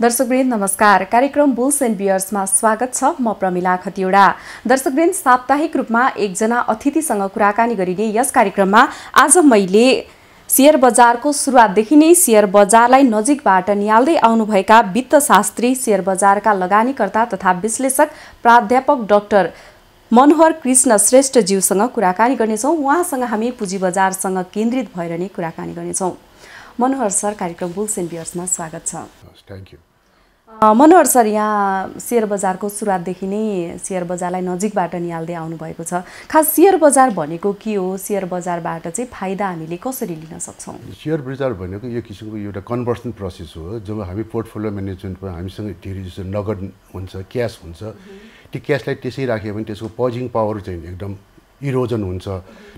दर्शकवृन्द नमस्कार। कार्यक्रम bulls and बियर्समा स्वागत छ म प्रमिला खतिवडा। दर्शकवृन्द साप्ताहिक रूपमा एकजना अतिथिसँग कुराकानी गरिने यस कार्यक्रममा आज मैले सेयर बजारको सुरुवातदेखि नै सेयर बजारलाई नजिकबाट निहाल्दै आउनुभएका वित्तशास्त्री सेयर बजारका लगानीकर्ता तथा विश्लेषक प्राध्यापक डाक्टर मनोहर कृष्ण श्रेष्ठज्यूसँग कुराकानी गर्नेछौँ। उहाँसँग हामी पुँजी बजारसँग केन्द्रित भएर नै कुराकानी गर्नेछौँ। मनोहर सर कार्यक्रम बुल्स एन्ड बियर्समा स्वागत छ। थ्याङ्क यू मनोहर सर यहाँ सेयर बजारको सुरुवातदेखि नै सेयर बजारलाई नजिकबाट निहाल्दै आउनुभएको छ। खास सेयर बजार भनेको के हो? सेयर बजारबाट चाहिँ फाइदा हामीले कसरी लिन सक्छौँ? सेयर बजार भनेको यो किसिमको एउटा कन्भर्सन प्रोसेस हो जब हामी पोर्टफोलियो म्यानेजमेन्टमा हामीसँग धेरै जस्तो नगद हुन्छ क्यास हुन्छ। त्यो क्यासलाई त्यसै राख्यो भने त्यसको पर्चिङ पावर चाहिँ एकदम इरोजन हुन्छ।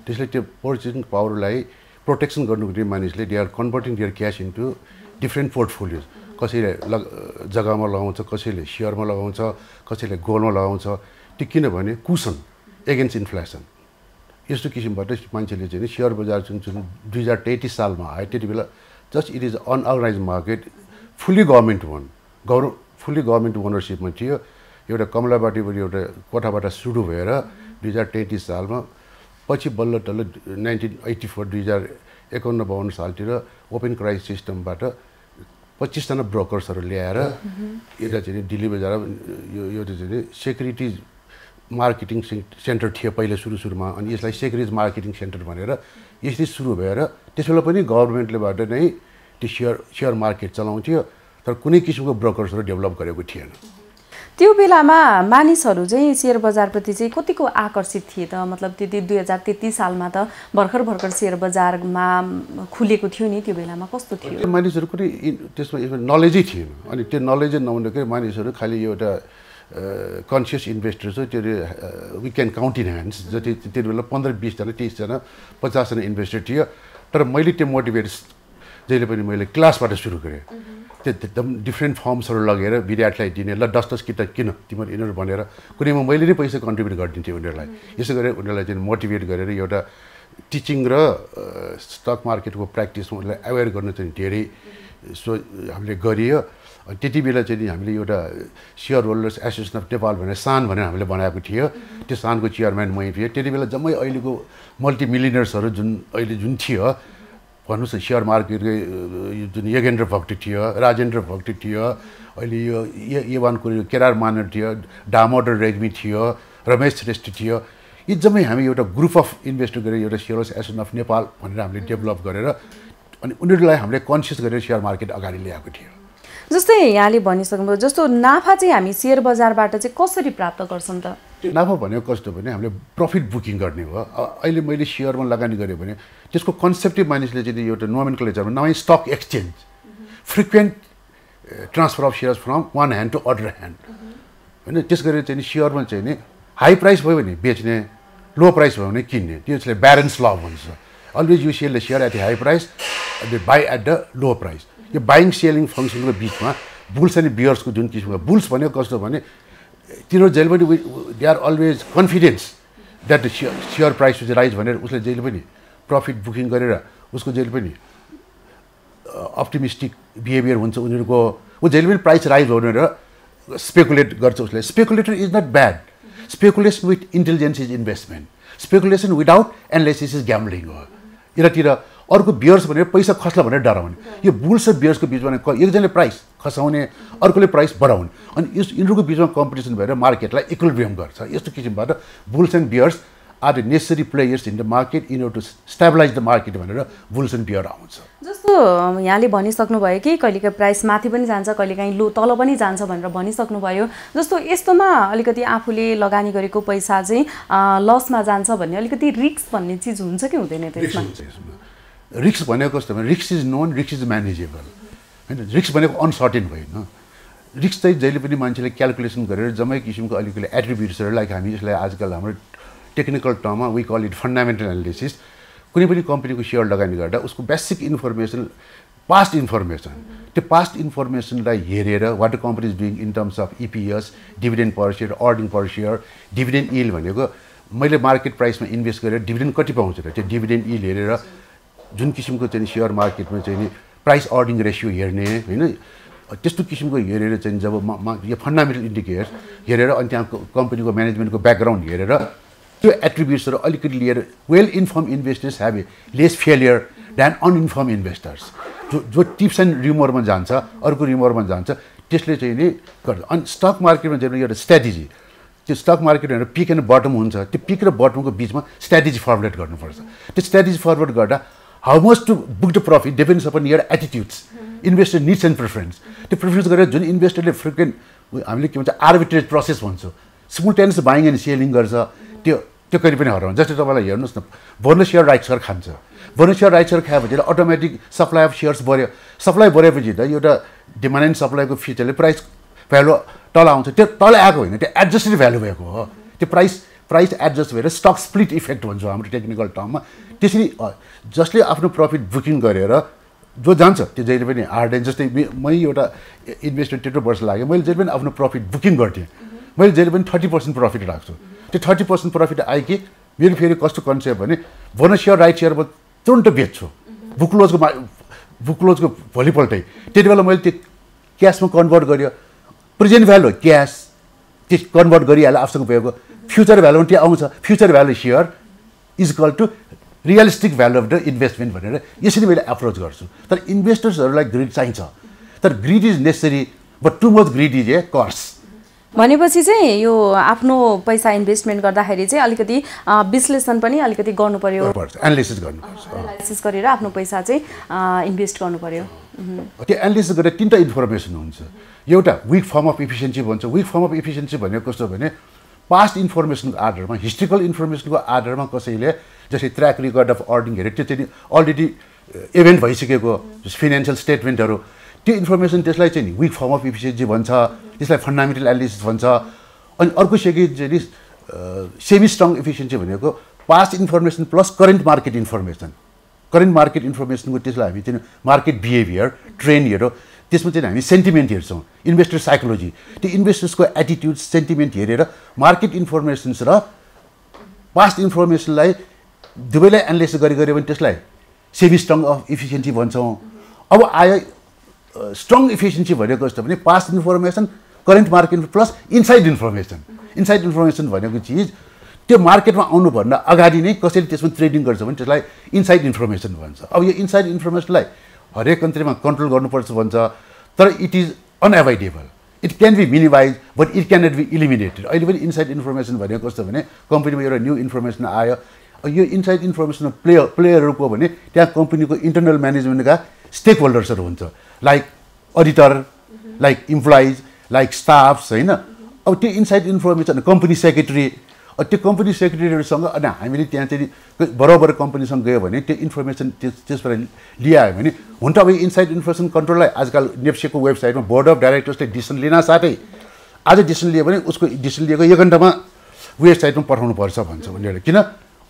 त्यसले त्यो पर्चिङ पावरलाई प्रोटेक्सन गर्नुको निम्ति मानिसले they are converting their cash into different portfolios. कसैले लग जग्गामा लगाउँछ कसैले सेयरमा लगाउँछ कसैले गोल्डमा लगाउँछ त्यो किनभने कुसन एगेन्स्ट इन्फ्लेसन यस्तो किसिमबाट मान्छेले चाहिँ सेयर बजार जुन जुन दुई हजार तेत्तिस सालमा आयो त्यति बेला just it is unorganise market fully government one गभर् fully government ओनरसिपमा थियो। एउटा कमलाबाटीबाट एउटा कोठाबाट सुरु भएर दुई हजार तेत्तिस सालमा पछि बल्ल तल्ल नाइन्टिन एट्टी फोर दुई हजार एकाउन्न बाहन्न सालतिर ओपन क्राइस सिस्टमबाट पच्चिसजना ब्रोकर्सहरू ल्याएर एउटा चाहिँ दिल्ली बजार यो यो चाहिँ सेक्युरिटिज मार्केटिङ सेन्टर थियो पहिला सुरु सुरुमा अनि यसलाई सेक्युरिटिज मार्केटिङ सेन्टर भनेर यसरी सुरु भएर त्यसबेला पनि गभर्मेन्टलेबाट नै त्यो सेयर सेयर मार्केट चलाउँथ्यो तर कुनै किसिमको ब्रोकर्सहरू डेभलप गरेको थिएन। त्यो बेलामा मानिसहरू चाहिँ सेयर बजारप्रति चाहिँ कतिको आकर्षित थिए त? मतलब त्यति दुई हजार तेत्तिस सालमा त भर्खर भर्खर सेयर बजारमा खुलेको थियो नि त्यो बेलामा कस्तो थियो? मानिसहरू कुनै त्यसमा यसमा नलेजै थिएन। अनि त्यो नलेजै नहुँदाखेरि मानिसहरू खालि एउटा कन्सियस इन्भेस्टर्स हो त्यो we can count in hands जति त्यति बेला पन्ध्र बिसजना तिसजना पचासजना इन्भेस्टर थियो। तर मैले त्यो मोटिभेट जहिले पनि मैले क्लासबाट सुरु गरेँ। त्यो एकदम डिफ्रेन्ट फर्म्सहरू लगेर विद्यार्थीलाई दिने ल दस दस किताब किन तिमीहरू यिनीहरू भनेर कुनैमा मैले नै पैसा कन्ट्रिब्युट गरिदिन्थेँ उनीहरूलाई। यसो गरेर उनीहरूलाई चाहिँ मोटिभेट गरेर एउटा टिचिङ र स्टक मार्केटको प्र्याक्टिसमा उनीहरूलाई एवेर गर्नु चाहिँ धेरै सो हामीले गरियो। त्यति बेला चाहिँ हामीले एउटा share holders association of Nepal भनेर सान भनेर हामीले बनाएको थियो। त्यो सानको चेयरम्यान मै थिएँ। त्यति बेला जम्मै अहिलेको मल्टिमिलियनर्सहरू जुन अहिले जुन थियो भन्नुहोस् न सेयर मार्केटकै जुन यगेन्द्र भक्ति थियो राजेन्द्र भक्ति थियो अहिले यो यवानको यो केरार मानर थियो दामोदर रेग्मी थियो रमेश श्रेष्ठ थियो यी जम्मै हामी एउटा ग्रुप अफ इन्भेस्टर गरेर एउटा सेयर्स एसोसिएसन अफ नेपाल भनेर हामीले डेभलप गरेर अनि उनीहरूलाई हामीले कन्सियस गरेर सेयर मार्केट अगाडि ल्याएको थियो। जस्तै यहाँले भनिसक्नुभयो जस्तो नाफा चाहिँ हामी सेयर बजारबाट चाहिँ कसरी प्राप्त गर्छौँ त? नाफा भनेको कस्तो भने हामीले प्रफिट बुकिङ गर्ने हो। अहिले मैले सेयरमा लगानी गरेँ भने त्यसको कन्सेप्टै मानिसले चाहिँ एउटा नोमेन कलेजरमा नयाँ stock exchange frequent transfer of shares from one hand to other hand होइन त्यस गरेर चाहिँ सेयरमा चाहिँ नि हाई प्राइस भयो भने बेच्ने लो प्राइस भयो भने किन्ने। त्यो चाहिँ ब्यालेन्स ल भन्छ। Always you sell the share at the high price buy at the low price यो बाइङ सेलिङ फङ्सनको बिचमा बुल्स अनि बियर्सको जुन किसिमको बुल्स भनेको कस्तो भने तिनीहरू जहिले पनि they are always confidence that share share price is rise भनेर उसले जहिले पनि प्रफिट बुकिङ गरेर उसको जहिले पनि अप्टिमिस्टिक बिहेभियर हुन्छ उनीहरूको ऊ जहिले पनि प्राइस राइज भनेर स्पेकुलेट गर्छ उसले। Speculator is not bad speculation with intelligence is investment speculation without analysis is gambling हो। यतातिर अर्को बियर्स भनेर पैसा खस्ला भनेर डराउने। यो बुल्स र बियर्सको बिचमा एकजनाले प्राइस खसाउने अर्कोले प्राइस बढाउने। अनि यस यिनीहरूको बिचमा कम्पिटिसन भएर मार्केटलाई इक्वलिब्रियम गर्छ। यस्तो किसिमबाट bulls and bears are the necessary players in the market in to stabilise the market भनेर बुल्स एन्ड बियर आउँछ। जस्तो यहाँले भनिसक्नुभयो कि कहिलेकाहीँ प्राइस माथि पनि जान्छ कहिलेकाहीँ लो तल पनि जान्छ भनेर भनिसक्नुभयो। जस्तो यस्तोमा अलिकति आफूले लगानी गरेको पैसा चाहिँ लसमा जान्छ भन्ने अलिकति रिक्स भन्ने चिज हुन्छ कि हुँदैन त्यसमा रिक्स भनेको कस्तो भने रिक्स इज नोन रिक्स इज म्यानेजेबल। होइन रिक्स भनेको अनसर्टेन होइन। रिक्स चाहिँ जहिले पनि मान्छेले क्यालकुलेसन गरेर जम्मै किसिमको अलिकति एट्रिब्युट्सहरू लाइक हामी यसलाई आजकल हाम्रो technical टर्ममा we call it fundamental analysis कुनै पनि कम्पनीको सेयर लगानी गर्दा उसको बेसिक इन्फर्मेसन पास्ट इन्फर्मेसन त्यो पास्ट इन्फर्मेसनलाई हेरेर what company is doing in terms of EPS dividend per share अर्डिङ per share dividend इल भनेको मैले मार्केट प्राइसमा इन्भेस्ट गरेर डिभिडेन्ड कति पाउँछ र त्यो डिभिडेन्ड इल हेरेर जुन किसिमको चाहिँ सेयर मार्केटमा चाहिँ नि प्राइस अर्निङ रेसियो हेर्ने होइन? त्यस्तो किसिमको हेरेर चाहिँ जब यो फन्डामेन्टल इन्डिकेटर्स हेरेर अनि त्यहाँ कम्पनीको म्यानेजमेन्टको ब्याकग्राउन्ड हेरेर त्यो एट्रिब्युट्सहरू अलिकति लिएर well inform investors have a less failure than uninform investors जो जो टिप्स एन्ड रिमोरमा जान्छ अर्को रिमोरमा जान्छ त्यसले चाहिँ नि गर्छ। अनि स्टक मार्केटमा चाहिँ एउटा स्ट्राटेजी त्यो स्टक मार्केट भनेर पिक एन्ड बटम हुन्छ। त्यो पिक र बटमको बिचमा स्ट्राटेजी फर्मुलेट गर्नुपर्छ। त्यो स्ट्राटेजी फर्मुलेट गर्दा how much to book the profit depends upon your attitudes investor needs and preference त्यो प्रिफरेन्स गरेर जुन इन्भेस्टरले फ्रिक्वेन्ट हामीले के भन्छ आर्बिट्रेज प्रोसेस भन्छौँ सिमुल्टेनियस बाइङ एन्ड सेलिङ गर्छ त्यो त्यो कहिले पनि हराउँछ। जस्तै तपाईँलाई हेर्नुहोस् न बोनस सेयर राइट्सहरू खान्छ। बोनस सेयर राइट्सहरू खाएपछि अटोमेटिक सप्लाई अफ सेयर्स बढ्यो। सप्लाई बढेपछि त एउटा डिमान्ड एन्ड सप्लाईको फिचरले प्राइस भ्यालु तल आउँछ। त्यो तल आएको होइन त्यो एडजस्टेड भ्यालु भएको हो। त्यो प्राइस प्राइस एडजस्ट भएर स्टक स्प्लिट इफेक्ट भन्छौँ हाम्रो टेक्निकल टर्ममा त्यसरी जसले आफ्नो प्रफिट बुकिङ गरेर जो जान्छ त्यो जहिले पनि हार्ड जस्तै मै एउटा इन्भेस्टमेन्ट त्यत्रो वर्ष लाग्यो। मैले जहिले पनि आफ्नो प्रफिट बुकिङ गर्थेँ। मैले जहिले पनि थर्टी पर्सेन्ट प्रफिट राख्छु। त्यो थर्टी पर्सेन्ट प्रफिट आयो कि मेरो फेरि कस्तो कन्सेप्ट भने बोनस सेयर राइट सेयर म तुरन्त बेच्छु। बुकलोजको मा बुकलोजको भोलिपल्टै। त्यति बेला मैले त्यो क्यासमा कन्भर्ट गर्यो प्रेजेन्ट भ्यालु क्यास त्यो कन्भर्ट गरिहाल्यो आफूसँग भएको। फ्युचर भ्यालु त्यो आउँछ. Future value share is equal to realistic value of the investment भनेर यसरी मैले एप्रोच गर्छु. तर इन्भेस्टर्सहरूलाई ग्रिड चाहिन्छ. तर greed is necessary but too much greed is a curse भनेपछि चाहिँ यो आफ्नो पैसा इन्भेस्टमेन्ट गर्दाखेरि चाहिँ अलिकति विश्लेषण पनि अलिकति गर्नु पर्यो एनालिसिस गर्नुपर्छ। एनालिसिस गरेर आफ्नो पैसा चाहिँ इन्भेस्ट गर्नु पर्यो त्यो एनालिसिस गरेर तिनवटा इन्फर्मेसन हुन्छ? एउटा विक फर्म अफ इफिसियन्सी भन्छ। विक फर्म अफ इफिसियन्सी भनेको कस्तो भने पास्ट इन्फर्मेसनको आधारमा हिस्ट्रिकल इन्फर्मेसनको आधारमा कसैले जस्तै ट्र्याक रेकर्ड अफ अर्निङ हेऱ्यो त्यो चाहिँ अलरेडी इभेन्ट भइसकेको फिनेन्सियल स्टेटमेन्टहरू त्यो इन्फर्मेसन त्यसलाई चाहिँ विक फर्म अफ इफिसियन्सी भन्छ त्यसलाई फन्डामेन्टल एनालिसिस भन्छ अनि अर्को सेकेन्ड चाहिँ सेमी स्ट्रङ इफिसियन्सी भनेको past information plus current market information current market इन्फर्मेसनको त्यसलाई हामी चाहिँ मार्केट बिहेभियर ट्रेन्ड हेऱ्यो। त्यसमा चाहिँ हामी सेन्टिमेन्ट हेर्छौँ। इन्भेस्टर साइकोलोजी त्यो इन्भेस्टर्सको एटिट्युड सेन्टिमेन्ट हेरेर मार्केट इन्फर्मेसन्स र पास्ट इन्फर्मेसनलाई दुवैलाई एनालाइसिस गरी गऱ्यो भने त्यसलाई सेमी स्ट्रङ अफ इफिसियन्सी भन्छौँ। अब आयो स्ट्रङ इफिसियन्सी भनेको जस्तो भने past information current market plus inside information inside information भनेको चिज त्यो मार्केटमा आउनुभन्दा अगाडि नै कसैले त्यसमा ट्रेडिङ गर्छ भने त्यसलाई इनसाइड इन्फर्मेसन भन्छ। अब यो इनसाइड इन्फर्मेसनलाई हरेक कन्ट्रीमा कन्ट्रोल गर्नुपर्छ भन्छ तर it is unavoidable it can be minimize but it can not be eliminated अहिले पनि इनसाइड इन्फर्मेसन भनेको कस्तो भने कम्पनीमा एउटा न्यू इन्फर्मेसन आयो। यो इनसाइड इन्फर्मेसन प्लेयर प्लेयरहरू को भने त्यहाँ कम्पनीको इन्टरनल म्यानेजमेन्टका स्टेक होल्डर्सहरू हुन्छ। Like auditor like employees like staffs होइन? अब त्यो इनसाइड इन्फर्मेसन कम्पनी सेक्रेटरी त्यो कम्पनी सेक्रेटरीहरूसँग अनि हामीले त्यहाँ चाहिँ बराबर कम्पनीसँग गयो भने त्यो इन्फर्मेसन त्यस त्यसबाट लिआयो भने हुन त अब इनसाइड इन्फर्मेसन कन्ट्रोललाई आजकल नेप्सेको वेबसाइटमा बोर्ड अफ डाइरेक्टर्सले डिसिसन लिन साथै आज डिसिसन लियो भने उसको डिसिसन लिएको एक घन्टामा वेबसाइटमा पठाउनु पर्छ भन्छ उनीहरूले। किन?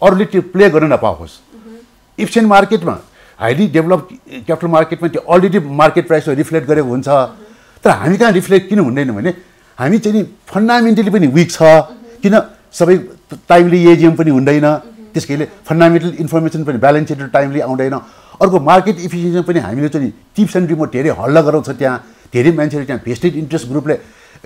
अरूले त्यो प्ले गर्न नपाओस्। इप्सेन मार्केटमा हाइली डेभलप क्यापिटल मार्केटमा त्यो अलरेडी मार्केट प्राइसमा रिफ्लेक्ट गरेको हुन्छ। तर हामी कहाँ रिफ्लेक्ट किन हुँदैन भने हामी चाहिँ नि फन्डामेन्टली पनि विक छ। किन? सबै टाइमली एजिएम पनि हुँदैन। त्यसकैले फन्डामेन्टल इन्फर्मेसन पनि ब्यालेन्स सिट टाइमली आउँदैन। अर्को मार्केट इफिसियन्सी पनि हामीले चाहिँ टिप्स एन्ड रिमोट धेरै हल्ला गराउँछ त्यहाँ। धेरै मान्छेहरू त्यहाँ भेस्टेड इन्ट्रेस्ट ग्रुपले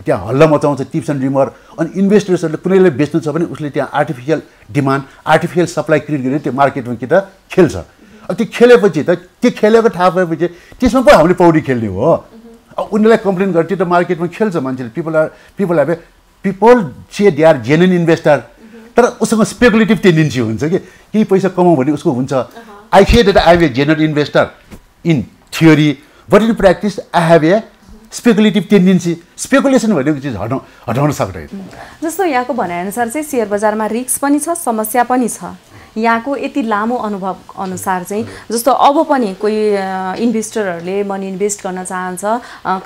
त्यहाँ हल्ला मचाउँछ टिप्स एन्ड रिमर अनि इन्भेस्टर्सहरूले कुनैले बेच्नु छ भने उसले त्यहाँ artificial demand artificial supply create गरेर त्यो मार्केटमा कि त खेल्छ। अब त्यो खेलेपछि त त्यो खेलेको थाहा पाएपछि त्यसमा पो हामीले पौडी खेल्ने हो। अब उनीहरूलाई कम्प्लेन गर्छ त्यो त मार्केटमा खेल्छ मान्छेले। People are people have a people चे दे आर जेन्युन इन्भेस्टर तर उसँग स्पेकुलेटिभ टेन्डेन्सी हुन्छ कि? केही पैसा कमाउँ भने उसको हुन्छ। I say that I have a genuine investor in theory but in practice I have a speculative tendency speculation भनेको चिज हटाउ हटाउन सक्दैन। जस्तो यहाँको भनाइअनुसार चाहिँ सेयर बजारमा रिक्स पनि छ समस्या पनि छ। यहाँको यति लामो अनुभव अनुसार चाहिँ जस्तो अब पनि कोही इन्भेस्टरहरूले मनी इन्भेस्ट गर्न चाहन्छ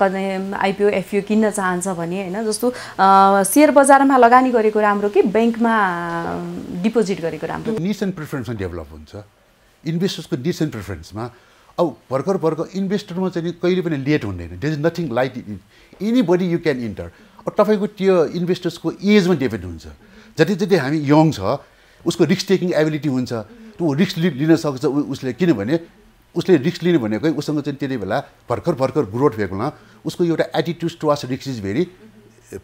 कतै आइपिओ एफिओ किन्न चाहन्छ भने होइन जस्तो सेयर बजारमा लगानी गरेको राम्रो कि ब्याङ्कमा डिपोजिट गरेको राम्रो? निस एन्ड प्रिफरेन्समा डेभलप हुन्छ। इन्भेस्टर्सको निस एन्ड प्रिफरेन्समा अब भर्खर भर्खर इन्भेस्टरमा चाहिँ कहिले पनि लेट हुँदैन। There is nothing like anybody you can enter अब तपाईँको त्यो इन्भेस्टर्सको एजमा डिपेन्ड हुन्छ। जति जति हामी यङ छ उसको रिस्क टेकिङ एबिलिटी हुन्छ। त्यो रिस्क लिन सक्छ उसले। किनभने उसले रिस्क लिने भनेकै उसँग चाहिँ त्यति बेला भर्खर भर्खर ग्रोथ भएको हुना। उसको एउटा एटिट्युड टुवार्ड्स रिक्स इज भेरी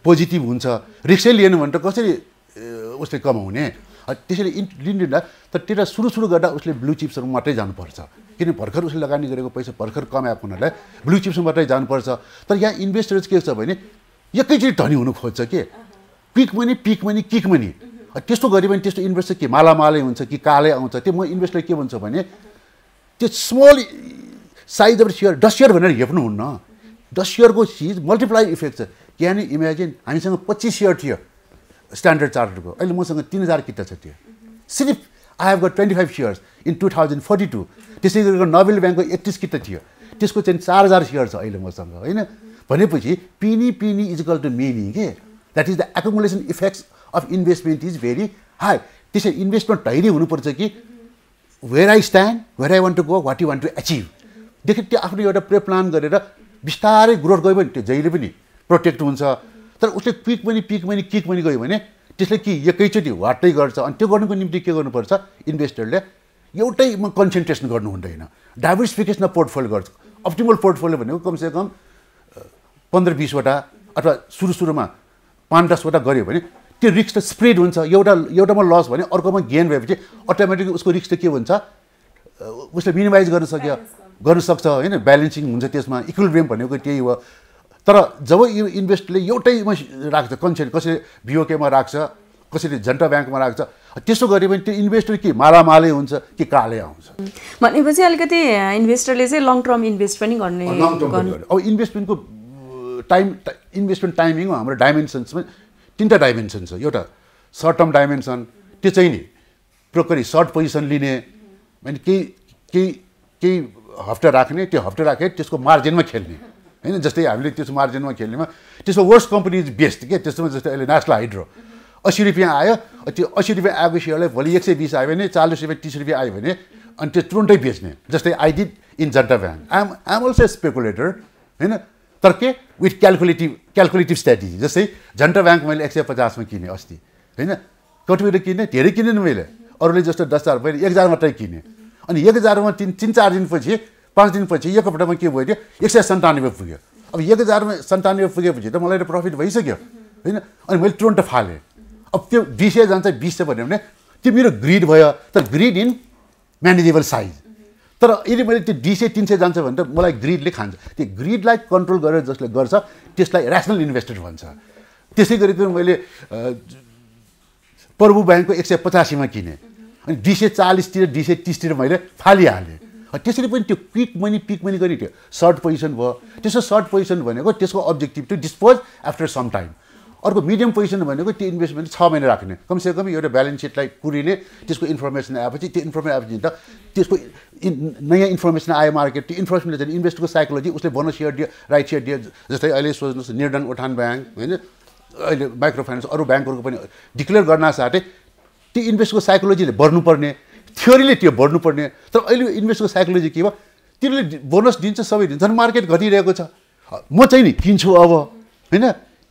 पोजिटिभ हुन्छ। रिक्सै लिएन भने त कसरी उसले कमाउने? अ, त्यसैले इन लिँदैन। तर त्यसलाई सुरु सुरु गर्दा उसले ब्लु चिप्सहरू मात्रै जानुपर्छ। किन भर्खर उसले लगानी गरेको पैसा भर्खर कमाएको हुनाले ब्लु चिप्समा मात्रै जानुपर्छ। तर यहाँ इन्भेस्टर के छ भने एकैचोटि धनी हुनु खोज्छ के? Quick money pick money kick money त्यस्तो गऱ्यो भने त्यस्तो इन्भेस्टर के मालामालै हुन्छ कि कालै आउँछ? त्यो म इन्भेस्टर के भन्छ भने त्यो स्मल साइज अफ सेयर दस सेयर भनेर हेप्नुहुन्न। सेयरको चिज मल्टिप्लाई इफेक्ट छ। क्यान इमेजिन हामीसँग पच्चिस सेयर थियो स्ट्यान्डर्ड चार्टरको अहिले मसँग तिन हजार किता छ त्यो। सिर्फ I have got twenty five shares in two thousand forty two त्यसै गरेको नोबेल ब्याङ्कको एकतिस किता थियो। त्यसको चाहिँ चार हजार सेयर छ अहिले मसँग होइन? भनेपछि penny penny is equal to mini के? That is the accumulation effects of investment is very high त्यसै इन्भेस्टमेन्ट धैर्य हुनुपर्छ कि where I stand where I want to go what you want to achieve देखि त्यो आफ्नो एउटा प्रे प्लान गरेर बिस्तारै ग्रोथ गयो भने त्यो जहिले पनि प्रोटेक्ट हुन्छ। तर उसले क्विक पनि पिक पनि किक पनि गयो भने त्यसले कि एकैचोटि वाटै गर्छ। अनि त्यो गर्नुको निम्ति के गर्नुपर्छ? इन्भेस्टरले एउटैमा कन्सन्ट्रेसन गर्नु हुँदैन। डाइभर्सिफिकेसन अफ पोर्टफोलियो गर्छ। अप्टिमल पोर्टफोलियो भनेको कमसेकम पन्ध्र बिसवटा अथवा सुरु सुरुमा पाँच दसवटा गऱ्यो भने त्यो रिस्क त स्प्रेड हुन्छ। एउटा एउटामा लस भने अर्कोमा गेन भएपछि अटोमेटिकली उसको रिस्क त के हुन्छ? उसले मिनिमाइज गर्न सक्यो गर्न सक्छ होइन? ब्यालेन्सिङ हुन्छ त्यसमा इक्विलिब्रियम भनेको त्यही हो। तर जब यो इन्भेस्टले एउटैमा राख्छ कन्सेन्ट कसैले बिओकेमा राख्छ कसैले झन्टा ब्याङ्कमा राख्छ त्यसो गऱ्यो भने त्यो इन्भेस्टर के मालामालै हुन्छ कि कालै आउँछ? भनेपछि अलिकति इन्भेस्टरले चाहिँ लङ टर्म इन्भेस्ट पनि गर्ने अब इन्भेस्टमेन्टको टाइम इन्भेस्टमेन्ट टाइमिङ हाम्रो डाइमेन्सन्समा तिनवटा डाइमेन्सन छ। एउटा सर्ट टर्म डाइमेन्सन त्यो चाहिँ नि प्रोकरी सर्ट पोजिसन लिने अनि केही केही केही हप्ता राख्ने त्यो हप्ता राखे त्यसको मार्जिनमा खेल्ने। होइन जस्तै हामीले त्यसको मार्जिनमा खेल्नेमा त्यसको वर्स्ट कम्पनी इज बेस्ट के? त्यसमा जस्तै अहिले नेसनल हाइड्रो अस्सी रुपियाँ आयो त्यो अस्सी रुपियाँ आएको सेयरलाई भोलि एक सय बिस आयो भने चालिस रुपियाँ तिस रुपियाँ आयो भने अनि त्यो तुरुन्तै बेच्ने जस्तै I did in Janata bank I'm I'm also speculator होइन? तर के विथ क्यालकुलेटिभ क्यालकुलेटिभ स्ट्राटेजी जस्तै झन्टा ब्याङ्क मैले एक सय पचासमा किनेँ अस्ति होइन? कतिवटा किनेँ? धेरै किनेँ मैले। अरूले जस्तो दस हजार मैले एक हजार मात्रै किनेँ। अनि एक हजारमा तिन तिन चार दिनपछि पाँच दिनपछि एक हप्तामा के भयो त्यो? एक सय सन्तानब्बे पुग्यो। अब एक हजारमा सन्तानब्बे पुगेपछि त मलाई त प्रफिट भइसक्यो होइन? अनि मैले तुरन्त फालेँ। अब त्यो बिस जान्छ बिस सय भन्यो भने त्यो मेरो ग्रिड भयो। तर ग्रिड इन म्यानेजेबल साइज तर यदि मैले त्यो दुई सय तिन सय जान्छ भने त मलाई ग्रिडले खान्छ। त्यो ग्रिडलाई कन्ट्रोल गरेर जसले गर्छ त्यसलाई ऱ्यासनल इन्भेस्टर भन्छ। त्यसै गरिकन मैले अ, प्रभु ब्याङ्कको एक सय पचासीमा किनेँ। अनि दुई सय चालिसतिर दुई सय तिसतिर मैले फालिहालेँ। त्यसरी पनि त्यो क्विक मनी पिक मनी गर्ने त्यो सर्ट पोजिसन भयो। त्यसको सर्ट पोजिसन भनेको त्यसको objective to dispose after some time अर्को मिडियम पोजिसन भनेको त्यो इन्भेस्टमेन्ट छ महिना राख्ने। कमसेकम एउटा ब्यालेन्स सिटलाई कुरिने त्यसको इन्फर्मेसन आएपछि त्यो इन्फर्मेसन आएपछि त त्यसको इन नयाँ इन्फर्मेसन आयो मार्केट त्यो इन्फर्मेसनले चाहिँ इन्भेस्टको साइकोलोजी उसले बोनस सेयर दियो राइट सेयर दियो जस्तै अहिले सोच्नुहोस् निर्धन उठान ब्याङ्क होइन? अहिले माइक्रो फाइनेन्स अरू ब्याङ्कहरूको पनि डिक्लेयर गर्न साथै त्यो इन्भेस्टको साइकोलोजीले बढ्नुपर्ने थ्योरीले त्यो बढ्नुपर्ने तर अहिले इन्भेस्टको साइकोलोजी के भयो? तिनीहरूले बोनस दिन्छ सबै दिन्छ मार्केट घटिरहेको छ। म चाहिँ नि किन्छु अब होइन?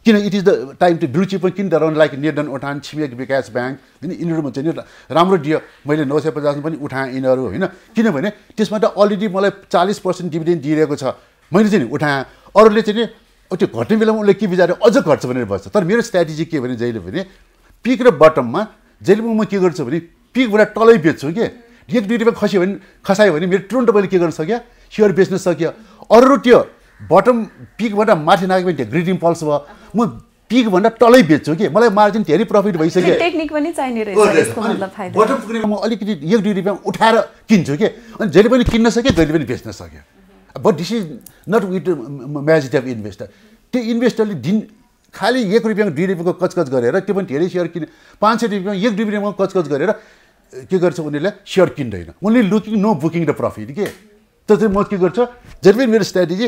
किन it is the time to blue chip किन अराउन्ड लाइक निर्धन उठान छिमेक विकास ब्याङ्क होइन यिनीहरूमा चाहिँ नि राम्रो दियो मैले नौ सय पचासमा पनि उठाएँ यिनीहरू होइन? किनभने त्यसमा त अलरेडी मलाई चालिस पर्सेन्ट डिभिडेन्ड दिइरहेको छ। मैले चाहिँ उठाएँ। अरूले चाहिँ नि त्यो घट्ने बेलामा उसले के बिचारे अझ घट्छ भनेर बस्छ तर मेरो स्ट्राटेजी के भने जहिले भने पिक र बटममा जहिले पनि म के गर्छु भने पिकबाट तलै बेच्छु कि। एक दुई रुपियाँ खस्यो भने खसायो भने मेरो तुरन्त मैले के गर्न सक्यो सेयर बेच्न सक्यो अरू त्यो बटम पिकबाट माथि नाग्यो भने त्यो ग्रिडिङ पल्स भयो। म पिकभन्दा तलै बेच्छु कि? मलाई मार्जिन धेरै प्रफिट भइसक्यो। टेक्निक पनि चाहिने रहेछ यसको मतलब फाइदा। बटम पुग्ने म अलिकति एक दुई रुपियाँ उठाएर किन्छु कि? अनि जहिले पनि किन्न सक्यो जहिले पनि बेच्न सक्यो but this is not with म्याजिट of investor त्यो इन्भेस्टरले दिन खालि एक रुपियाँको दुई रुपियाँको कचकच गरेर त्यो पनि धेरै सेयर किने पाँच सय रुपियाँ एक दुई रुपियाँमा कचकच गरेर के गर्छ उनीहरूले? Share किन्दैन। Only looking no booking the profit के? त चाहिँ म के गर्छु? जहिले पनि मेरो स्ट्राटेजी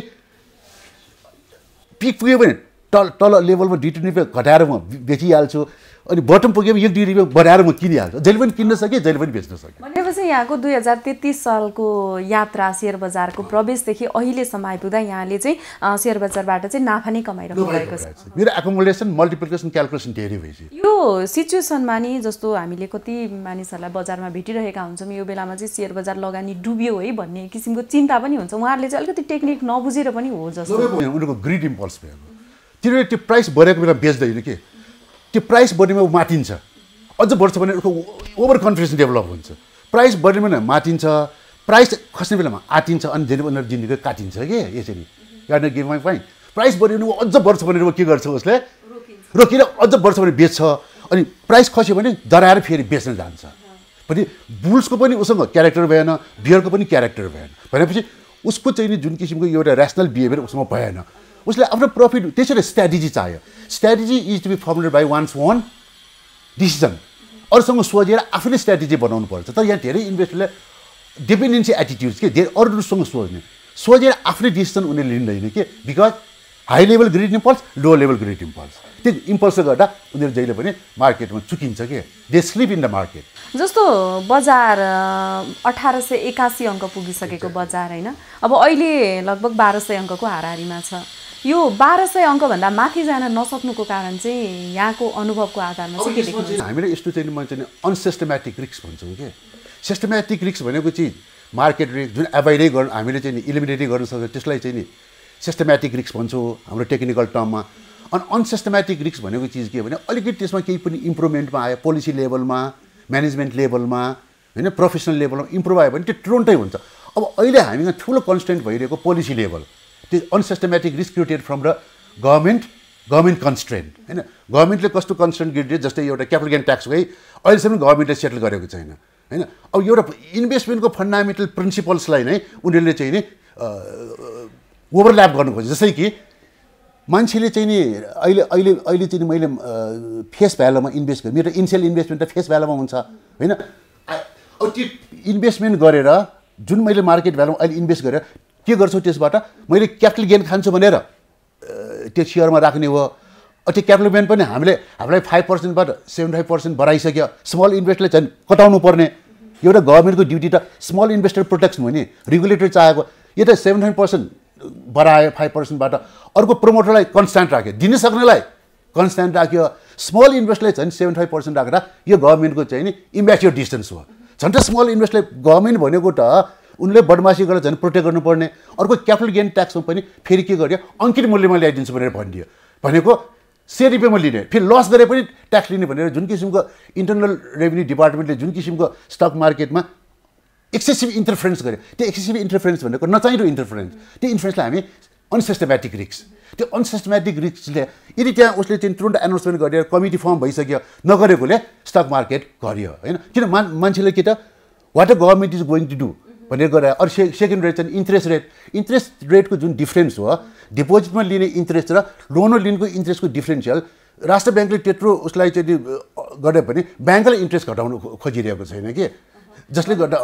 पिक पुग्यो भने तल तल लेभलमा दुई रुपियाँ घटाएर म बेचिहाल्छु। अनि बटम पुगेपछि एक दुई रुपियाँ बनाएर म किनिहाल्छु। जहिले पनि किन्न सकेँ जहिले पनि बेच्न सकेँ। भनेपछि यहाँको दुई हजार तेत्तिस सालको यात्रा सेयर बजारको प्रवेशदेखि अहिलेसम्म आइपुग्दा यहाँले चाहिँ सेयर बजारबाट चाहिँ नाफा नै कमाइरहनु भएको छ। मेरो एकोमोडेसन मल्टिप्लिकेसन क्यालकुलेसन धेरै भइसक्यो यो सिचुएसनमा नि जस्तो हामीले कति मानिसहरूलाई बजारमा भेटिरहेका हुन्छौँ यो बेलामा चाहिँ सेयर बजार लगानी डुब्यो है भन्ने किसिमको चिन्ता पनि हुन्छ। उहाँहरूले चाहिँ अलिकति टेक्निक नबुझेर पनि हो जस्तो। उनीहरूको ग्रिड इम्पल्स भएको तिनीहरूले त्यो प्राइस बढेको बेला बेच्दैन कि? त्यो प्राइस बढ्नेमा माटिन्छ अझ बढ्छ भने उनको ओभर कन्फिडेन्स डेभलप हुन्छ। प्राइस बढ्ने बेला माटिन्छ प्राइस खस्ने बेलामा आटिन्छ अनि धेरै उनीहरू जिन्दगी काटिन्छ कि? यसरी। Garden give my fine price बढ्यो भने अझ बढ्छ भनेर के गर्छ उसले? रोकेर अझ बढ्छ भने बेच्छ। अनि प्राइस खस्यो भने डराएर फेरि बेच्न जान्छ। पनि बुल्सको पनि उसँग क्यारेक्टर भएन बियरको पनि क्यारेक्टर भएन। भनेपछि उसको चाहिँ नि जुन किसिमको एउटा ऱ्यासनल बिहेभियर उसँग भएन। उसले आफ्नो प्रफिट त्यसरी स्ट्राटेजी चाहियो। Strategy is to be formulated by once one decision अरूसँग सोझेर आफूले स्ट्राटेजी बनाउनु पर्छ। तर यहाँ धेरै इन्भेस्टरले डिपेन्डेन्सी एटिट्युड्स के धेरै अरूसँग सोच्ने सोचेर आफ्नै डिसिसन उनीहरूले लिँदैन कि? Because high level greed impulse low level greed impulse त्यो इम्पल्सले गर्दा उनीहरू जहिले पनि मार्केटमा चुकिन्छ कि? They slip in the market जस्तो बजार अठार सय एकासी अङ्क पुगिसकेको बजार होइन? अब अहिले लगभग बाह्र सय अङ्कको हाराहारीमा छ। यो बाह्र सय अङ्कभन्दा माथि जान नसक्नुको कारण चाहिँ यहाँको अनुभवको आधारमा चाहिँ हामीले यस्तो चाहिँ म चाहिँ अनसिस्टमेटिक रिक्स भन्छौँ कि? सिस्टमेटिक रिक्स भनेको चाहिँ मार्केट रिक्स जुन एभाइडै गर्नु हामीले चाहिँ इलिमिनेटै गर्न सक्छ त्यसलाई चाहिँ नि सिस्टमेटिक रिक्स भन्छौँ हाम्रो टेक्निकल टर्ममा अनि अनसिस्टमेटिक रिक्स भनेको चिज के भने अलिकति त्यसमा केही पनि इम्प्रुभमेन्टमा आयो पोलिसी लेभलमा म्यानेजमेन्ट लेभलमा होइन प्रोफेसनल लेभलमा इम्प्रुभ आयो भने त्यो तुरन्तै हुन्छ। अब अहिले हामीमा ठुलो कन्सटेन्ट भइरहेको पोलिसी लेभल त्यो अनसिस्टमेटिक रिस्क क्रिएटेड फ्रम र गभर्मेन्ट गभर्मेन्ट कन्सट्रेन्ट होइन? गभर्मेन्टले कस्तो कन्सट्रेन्ट क्रिएटेड जस्तै एउटा क्यापिटल गेन ट्याक्स गई अहिलेसम्म गभर्मेन्टले सेटल गरेको छैन। होइन? अब एउटा इन्भेस्टमेन्टको फन्डामेन्टल प्रिन्सिपल्सलाई नै उनीहरूले चाहिँ नि ओभरल्याप गर्नु खोज्छ जस्तै कि मान्छेले चाहिँ नि अहिले अहिले अहिले चाहिँ मैले फेस भ्यालुमा इन्भेस्ट गरेँ। मेरो इनिसियल इन्भेस्टमेन्ट त फेस भ्यालुमा हुन्छ। होइन? अब त्यो इन्भेस्टमेन्ट गरेर जुन मैले मार्केट भ्यालुमा अहिले इन्भेस्ट गरेर के गर्छु त्यसबाट? मैले क्यापिटल गेन खान्छु भनेर। त्यो सेयरमा राख्ने हो। त्यो क्यापिटल गेन पनि हामीले हामीलाई फाइभ पर्सेन्टबाट सेभेन्टी फाइभ पर्सेन्ट बढाइसक्यो। स्मल इन्भेस्टरले झन् कटाउनु पर्ने। एउटा गभर्मेन्टको ड्युटी त स्मल इन्भेस्टर प्रोटेक्सन हो नि। रेगुलेटर चाहेको। यो त सेभेन्टी फाइभ पर्सेन्ट बढायो फाइभ पर्सेन्टबाट। अर्को प्रमोटरलाई कन्सट्यान्ट राख्यो। दिन सक्नेलाई कन्सट्यान्ट राख्यो। स्मल इन्भेस्टरलाई झन् सेभेन्टी फाइभ पर्सेन्ट राखेर यो गभर्मेन्टको चाहिँ नि इम्ब्याच्योर डिस्टेन्स हो। झन् त स्मल इन्भेस्टरलाई गभर्मेन्ट भनेको त उनले बदमासी गरेर झन् प्रोटेक्ट गर्नुपर्ने। अर्को क्यापिटल गेन ट्याक्समा पनि फेरि के गर्यो? अङ्कित मूल्यमा ल्याइदिन्छु भनेर भनिदियो। भनेको सय रुपियाँमा लिने। फेरि लस गरे पनि ट्याक्स लिने भनेर जुन किसिमको इन्टरनल रेभिन्यू डिपार्टमेन्टले जुन किसिमको स्टक मार्केटमा एक्सेसिभ इन्टरफेरेन्स गर्यो त्यो एक्सेसिभ इन्टरफेरेन्स भनेको नचाहिँदो इन्टरफेरेन्स त्यो इन्फ्लुएन्सलाई हामी अनसिस्टमेटिक रिक्स त्यो अनसिस्टमेटिक रिक्सले यदि त्यहाँ उसले चाहिँ तुरन्त एनाउन्समेन्ट गरेर कमिटी फर्म भइसक्यो नगरेकोले स्टक मार्केट गर्यो होइन? किन मान मान्छेले के त? What uh government is going to do भनेर गरेर अरू से सेकेन्ड रेट चाहिँ इन्ट्रेस्ट रेट इन्ट्रेस्ट रेटको जुन डिफ्रेन्स हो डिपोजिटमा लिने इन्ट्रेस्ट र लोनमा लिनुको इन्ट्रेस्टको डिफ्रेन्सियल राष्ट्र ब्याङ्कले त्यत्रो उसलाई चाहिँ गरे भने ब्याङ्कले इन्ट्रेस्ट घटाउनु खोजिरहेको छैन कि? जसले गर्दा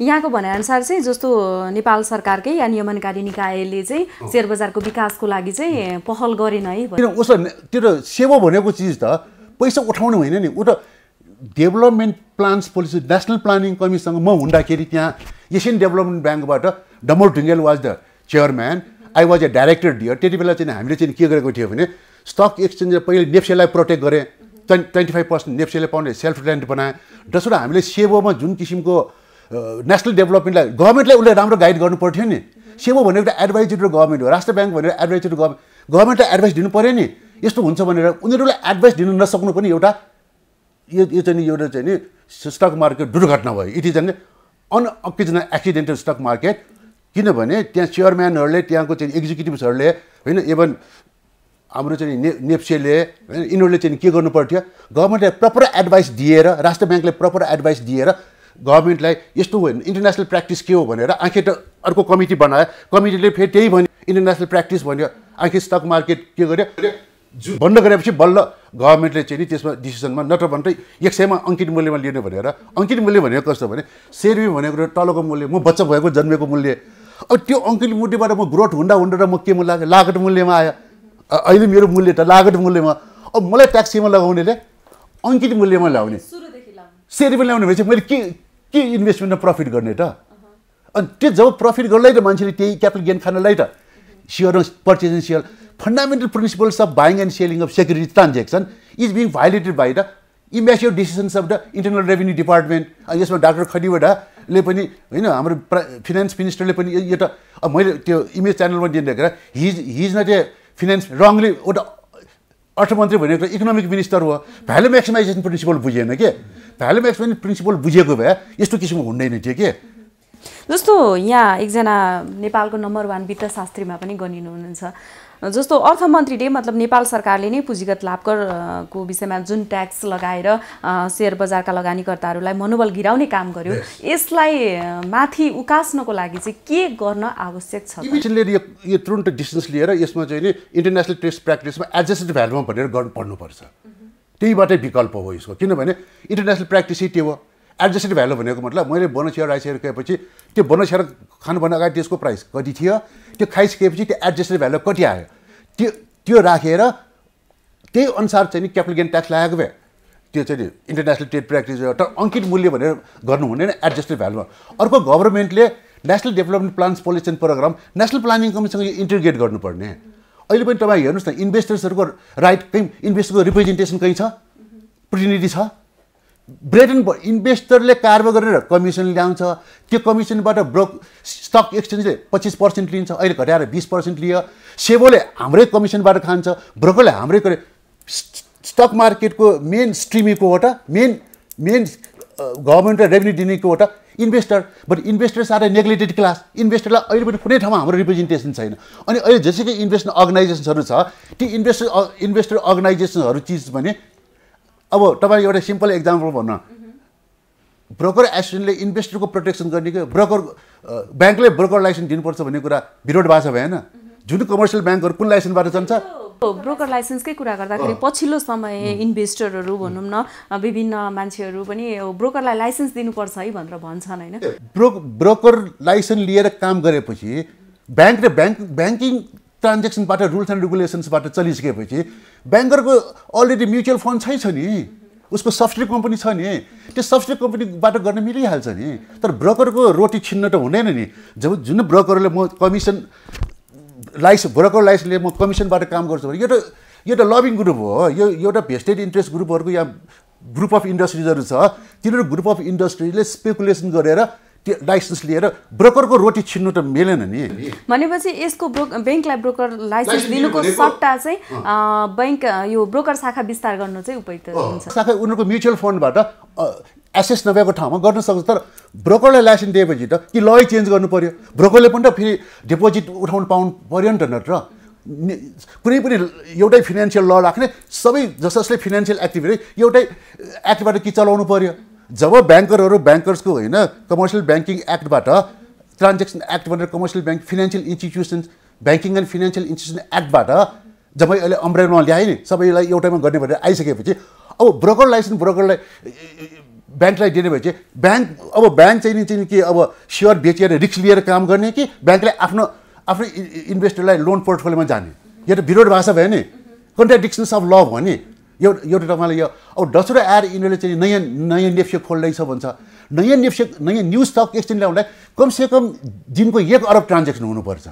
यहाँको भनाइअनुसार चाहिँ जस्तो नेपाल सरकारकै या नियमनकारी निकायले चाहिँ सेयर बजारको विकासको लागि चाहिँ पहल गरेन है किन उसलाई त्यो त सेवा भनेको चिज त पैसा उठाउनु होइन नि ऊ त development plans policy national planning कमिसनसँग म हुँदाखेरि त्यहाँ एसियन डेभलपमेन्ट ब्याङ्कबाट Damor Dhungel was the chairman I was a director dear त्यति बेला चाहिँ हामीले चाहिँ के गरेको थियो भने स्टक एक्सचेन्ज पहिले नेप्सेलाई प्रोटेक्ट गरेँ ट्वेन्टी ट्वेन्टी फाइभ पर्सेन्ट नेप्सेले पाउने सेल्फ रिलायन्ट बनाएँ। दोस्रो हामीले सेवोमा जुन किसिमको नेसनल डेभलपमेन्टलाई गभर्मेन्टलाई उसले राम्रो गाइड गर्नु पर्थ्यो नि। सेवो भनेको त एडभाइजरी र गभर्मेन्ट हो। राष्ट्र ब्याङ्क भनेर एडभाइजरी गभर्मेन्ट गभर्मेन्टलाई एडभाइस दिनु पऱ्यो नि। यस्तो हुन्छ भनेर उनीहरूलाई एडभाइस दिनु नसक्नु पनि एउटा यो यो चाहिँ एउटा चाहिँ नि स्टक मार्केट दुर्घटना भयो। It is an unoccasional accidental stock market किनभने त्यहाँ चेयरम्यानहरूले त्यहाँको चाहिँ एक्जिक्युटिभ्सहरूले होइन इभन हाम्रो चाहिँ ने नेप्सेले होइन यिनीहरूले चाहिँ के गर्नु पर्थ्यो गभर्मेन्टलाई प्रपर एडभाइस दिएर राष्ट्र ब्याङ्कले प्रपर एडभाइस दिएर गभर्मेन्टलाई यस्तो हो इन्टरनेसनल प्र्याक्टिस के हो भनेर आँखे त अर्को कमिटी बनायो। कमिटीले फेरि त्यही भन्यो इन्टरनेसनल प्र्याक्टिस भन्यो। आँखे स्टक मार्केट के गर्यो? जु- बन्द गरेपछि बल्ल गभर्मेन्टले चाहिँ नि त्यसमा डिसिसनमा नत्र भने त एक सयमा अङ्कित मूल्यमा लिने भनेर अङ्कित मूल्य भनेको कस्तो भने सेरबी भनेको तलको मूल्य म बच्चा भएको जन्मेको मूल्य। अब त्यो अङ्कित मूल्यबाट म ग्रोथ हुँदा हुँदा र म के मूल्य लाग्यो लागत मूल्यमा आयो? अहिले मेरो मूल्य त लागत मूल्यमा अब मलाई ट्याक्सीमा लगाउनेले अङ्कित मूल्यमा ल्याउने पनि ल्याउने भनेपछि मैले के के इन्भेस्टमेन्टमा प्रफिट गर्ने त? अनि त्यो जब प्रफिट गर्नलाई त मान्छेले त्यही क्यापिटल गेन खानलाई त। Share purchase and share fundamental principles of buying and selling of security transaction is being violated by the immature decisions of the internal revenue department यसमा डाक्टर खनिवटाले पनि होइन हाम्रो प्रा फिनान्स मिनिस्टरले पनि यो- त मैले त्यो इमेज च्यानलमा दिँदाखेरि हिज हिज न त्यो फिनान्स रङली एउटा अर्थमन्त्री भनेको इकोनोमिक मिनिस्टर हो। भ्यालु म्याक्सिमाइजेसन प्रिन्सिपल बुझेन के? भ्यालु म्याक्सिमाइजेसन प्रिन्सिपल बुझेको भए यस्तो किसिमको हुँदैन थियो के? जस्तो यहाँ एकजना नेपालको नम्बर वान वित्त शास्त्रीमा पनि हुनुहुन्छ जस्तो अर्थमन्त्रीले मतलब नेपाल सरकारले नै पुँजीगत लाभकर अ, को विषयमा जुन ट्याक्स लगाएर सेयर बजारका लगानीकर्ताहरूलाई मनोबल गिराउने काम गर्यो यसलाई माथि उकास्नको लागि चाहिँ के गर्न आवश्यक छ यो तुरन्त डिस्टेन्स लिएर यसमा चाहिँ नि इन्टरनेसनल टेस्ट प्र्याक्टिसमा एडजस्टेड भ्यालुमा भनेर गर्नु पर्नुपर्छ। त्यहीबाटै विकल्प हो यसको। किनभने इन्टरनेसनल प्र्याक्टिस त्यो हो। एडजस्टेड भ्यालु भनेको मतलब मैले बोनस सेयर आइसकेपछि त्यो बोनस सेयर खानुभन्दा अगाडि त्यसको प्राइस कति थियो त्यो खाइसकेपछि त्यो एडजस्टेड भ्यालु कति आयो? त्यो त्यो राखेर त्यही अनुसार चाहिँ नि क्यापिटल गेन ट्याक्स लगाएको भए त्यो चाहिँ इन्टरनेसनल ट्रेड प्र्याक्टिस तर अङ्कित मूल्य भनेर गर्नु हुँदैन एडजस्टेड भ्यालुमा अर्को गभर्मेन्टले national development plans policy and program national planning कमिसनसँग integrate गर्नुपर्ने। अहिले पनि तपाईँ हेर्नुहोस् न इन्भेस्टर्सहरूको राइट कहीँ इन्भेस्टरको रिप्रेजेन्टेसन कहीँ छ? प्रतिनिधि छ? ब्रेड एन्ड इन्भेस्टरले कारोबार गरेर कमिसन ल्याउँछ। त्यो कमिसनबाट ब्रोक स्टक एक्सचेन्जले पच्चिस पर्सेन्ट लिन्छ अहिले घटाएर बिस पर्सेन्ट लियो। सेबोले हाम्रै कमिसनबाट खान्छ ब्रोकरले हाम्रै गरे स्टक मार्केटको मेन त मेन मेन गभर्मेन्टलाई रेभेन्यू दिनेको हो त investor. But investors are a neglected class. इन्भेस्टरलाई अहिले पनि कुनै ठाउँमा हाम्रो रिप्रेजेन्टेसन छैन। अनि अहिले जसरी इन्भेस्टमेन्ट अर्गनाइजेसन्सहरू छ ती इन्भेस्टर इन्भेस्टर अर्गनाइजेसनहरू चिज भने अब तपाईँ एउटा सिम्पल इक्जाम्पल भन्न। ब्रोकर एसोसिएसनले इन्भेस्टरको प्रोटेक्सन गर्ने कि ब्रोकर ब्याङ्कले ब्रोकर लाइसेन्स दिनुपर्छ भन्ने कुरा विरोध भएको छ भएन जुन कमर्सियल ब्याङ्कहरू कुन लाइसेन्सबाट जान्छ? ब्रोकर लाइसेन्सकै कुरा गर्दाखेरि पछिल्लो समय इन्भेस्टरहरू भनौँ न विभिन्न मान्छेहरू पनि ब्रोकरलाई लाइसेन्स दिनुपर्छ है भनेर भन्छन् होइन? ब्रो ब्रोकर लाइसेन्स लिएर काम गरेपछि ब्याङ्क र ब्याङ्क ब्याङ्किङ ट्रान्जेक्सनबाट रुल्स एन्ड रेगुलेसन्सबाट चलिसकेपछि ब्याङ्करको अलरेडी म्युचुअल फन्ड छै छ नि। उसको सब्सिडी कम्पनी छ नि। त्यो सब्सिडी कम्पनीबाट गर्न मिलिहाल्छ नि। तर ब्रोकरको रोटी छिन्न त हुँदैन नि। जब जुन ब्रोकरले म कमिसन लाइसेन्स ब्रोकर लाइसेन्सले म कमिसनबाट काम गर्छु भने यो त यो त लबिङ ग्रुप हो। यो एउटा भेस्टेड इन्ट्रेस्ट ग्रुपहरूको यहाँ ग्रुप अफ इन्डस्ट्रिजहरू छ। तिनीहरू ग्रुप अफ इन्डस्ट्रीले स्पेकुलेसन गरेर त्यो लाइसेन्स लिएर ब्रोकरको रोटी छिन्नु त मिलेन नि। भनेपछि यसको ब्रो ब्याङ्कलाई ब्रोकर लाइसेन्स दिनुको सट्टा चाहिँ ब्याङ्क यो ब्रोकर शाखा विस्तार गर्नु चाहिँ उपयुक्त हुन्छ। साथै उनीहरूको म्युचुअल फन्डबाट एसेस नभएको ठाउँमा गर्न सक्छ तर ब्रोकरलाई लाइसेन्स दिएपछि त कि ल चेन्ज गर्नु पऱ्यो ब्रोकरले पनि त फेरि डिपोजिट उठाउनु पाउनु पऱ्यो नि त नत्र। नि- कुनै पनि एउटै फिनेन्सियल ल राख्ने सबै जस जसले फिनेन्सियल एक्टिभिटी एउटै एक्टबाट कि चलाउनु पऱ्यो जब ब्याङ्करहरू ब्याङ्कर्सको होइन कमर्सियल ब्याङ्किङ एक्टबाट ट्रान्जेक्सन एक्ट भनेर commercial bank financial institutions banking and financial institution एक्टबाट जब अहिले अम्ब्रेलमा ल्याएँ नि सबैलाई एउटैमा गर्ने भनेर आइसकेपछि अब ब्रोकर लाइसेन्स ब्रोकरलाई ब्याङ्कलाई दिने भए चाहिँ ब्याङ्क अब ब्याङ्क चाहिँ नि चाहिँ के अब सेयर बेचेर रिक्स लिएर काम गर्ने कि ब्याङ्कले आफ्नो आफ्नो इन्भेस्टरलाई लोन पोर्टफोलियोमा जाने? यो त विरोध भाषा भयो नि। कन्ट्राडिक्सन्स अफ ल भयो नि। एउटा एउटा तपाईँलाई यो अब दोस्रो आएर यिनीहरूले चाहिँ नयाँ नयाँ नेप्से खोल्दैछ भन्छ। नयाँ नेप्से नयाँ न्यू स्टक एक्सचेन्ज ल्याउँदा कमसेकम दिनको एक अरब ट्रान्जेक्सन हुनुपर्छ।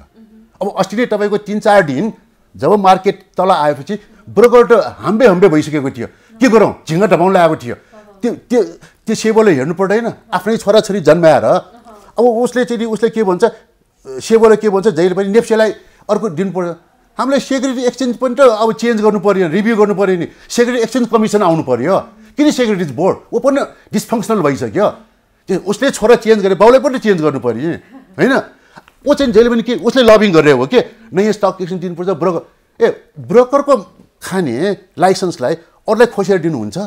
अब अस्ति नै तपाईँको तिन चार दिन जब मार्केट तल आएपछि ब्रोकर त हाम्बे हाम्बे भइसकेको थियो। के गरौँ? झिङ्गा ढपाउनु लागेको थियो। त्यो त्यो त्यो सेबोले हेर्नु पर्दैन। आफ्नै छोराछोरी जन्माएर। अब उसले चाहिँ उसले के भन्छ? सेबोले के भन्छ? जहिले पनि नेप्सेलाई अर्को दिनु पर्छ हामीलाई सेक्युरिटी एक्सचेन्ज पनि त अब चेन्ज गर्नु पऱ्यो रिभ्यू गर्नु पऱ्यो नि। सेक्युरिटी एक्सचेन्ज कमिसन आउनु पऱ्यो किन सेक्युरिटिज बोर्ड ऊ पनि डिसफङ्सनल भइसक्यो। त्यो उसले छोरा चेन्ज गरे बाउले पनि चेन्ज गर्नु पऱ्यो नि। होइन? ऊ चाहिँ जहिले पनि के उसले लबिङ गरेर हो के? नयाँ स्टक एक्सचेन्ज दिनुपर्छ ब्रोकर ए ब्रोकरको खाने लाइसेन्सलाई अरूलाई खोसेर दिनुहुन्छ?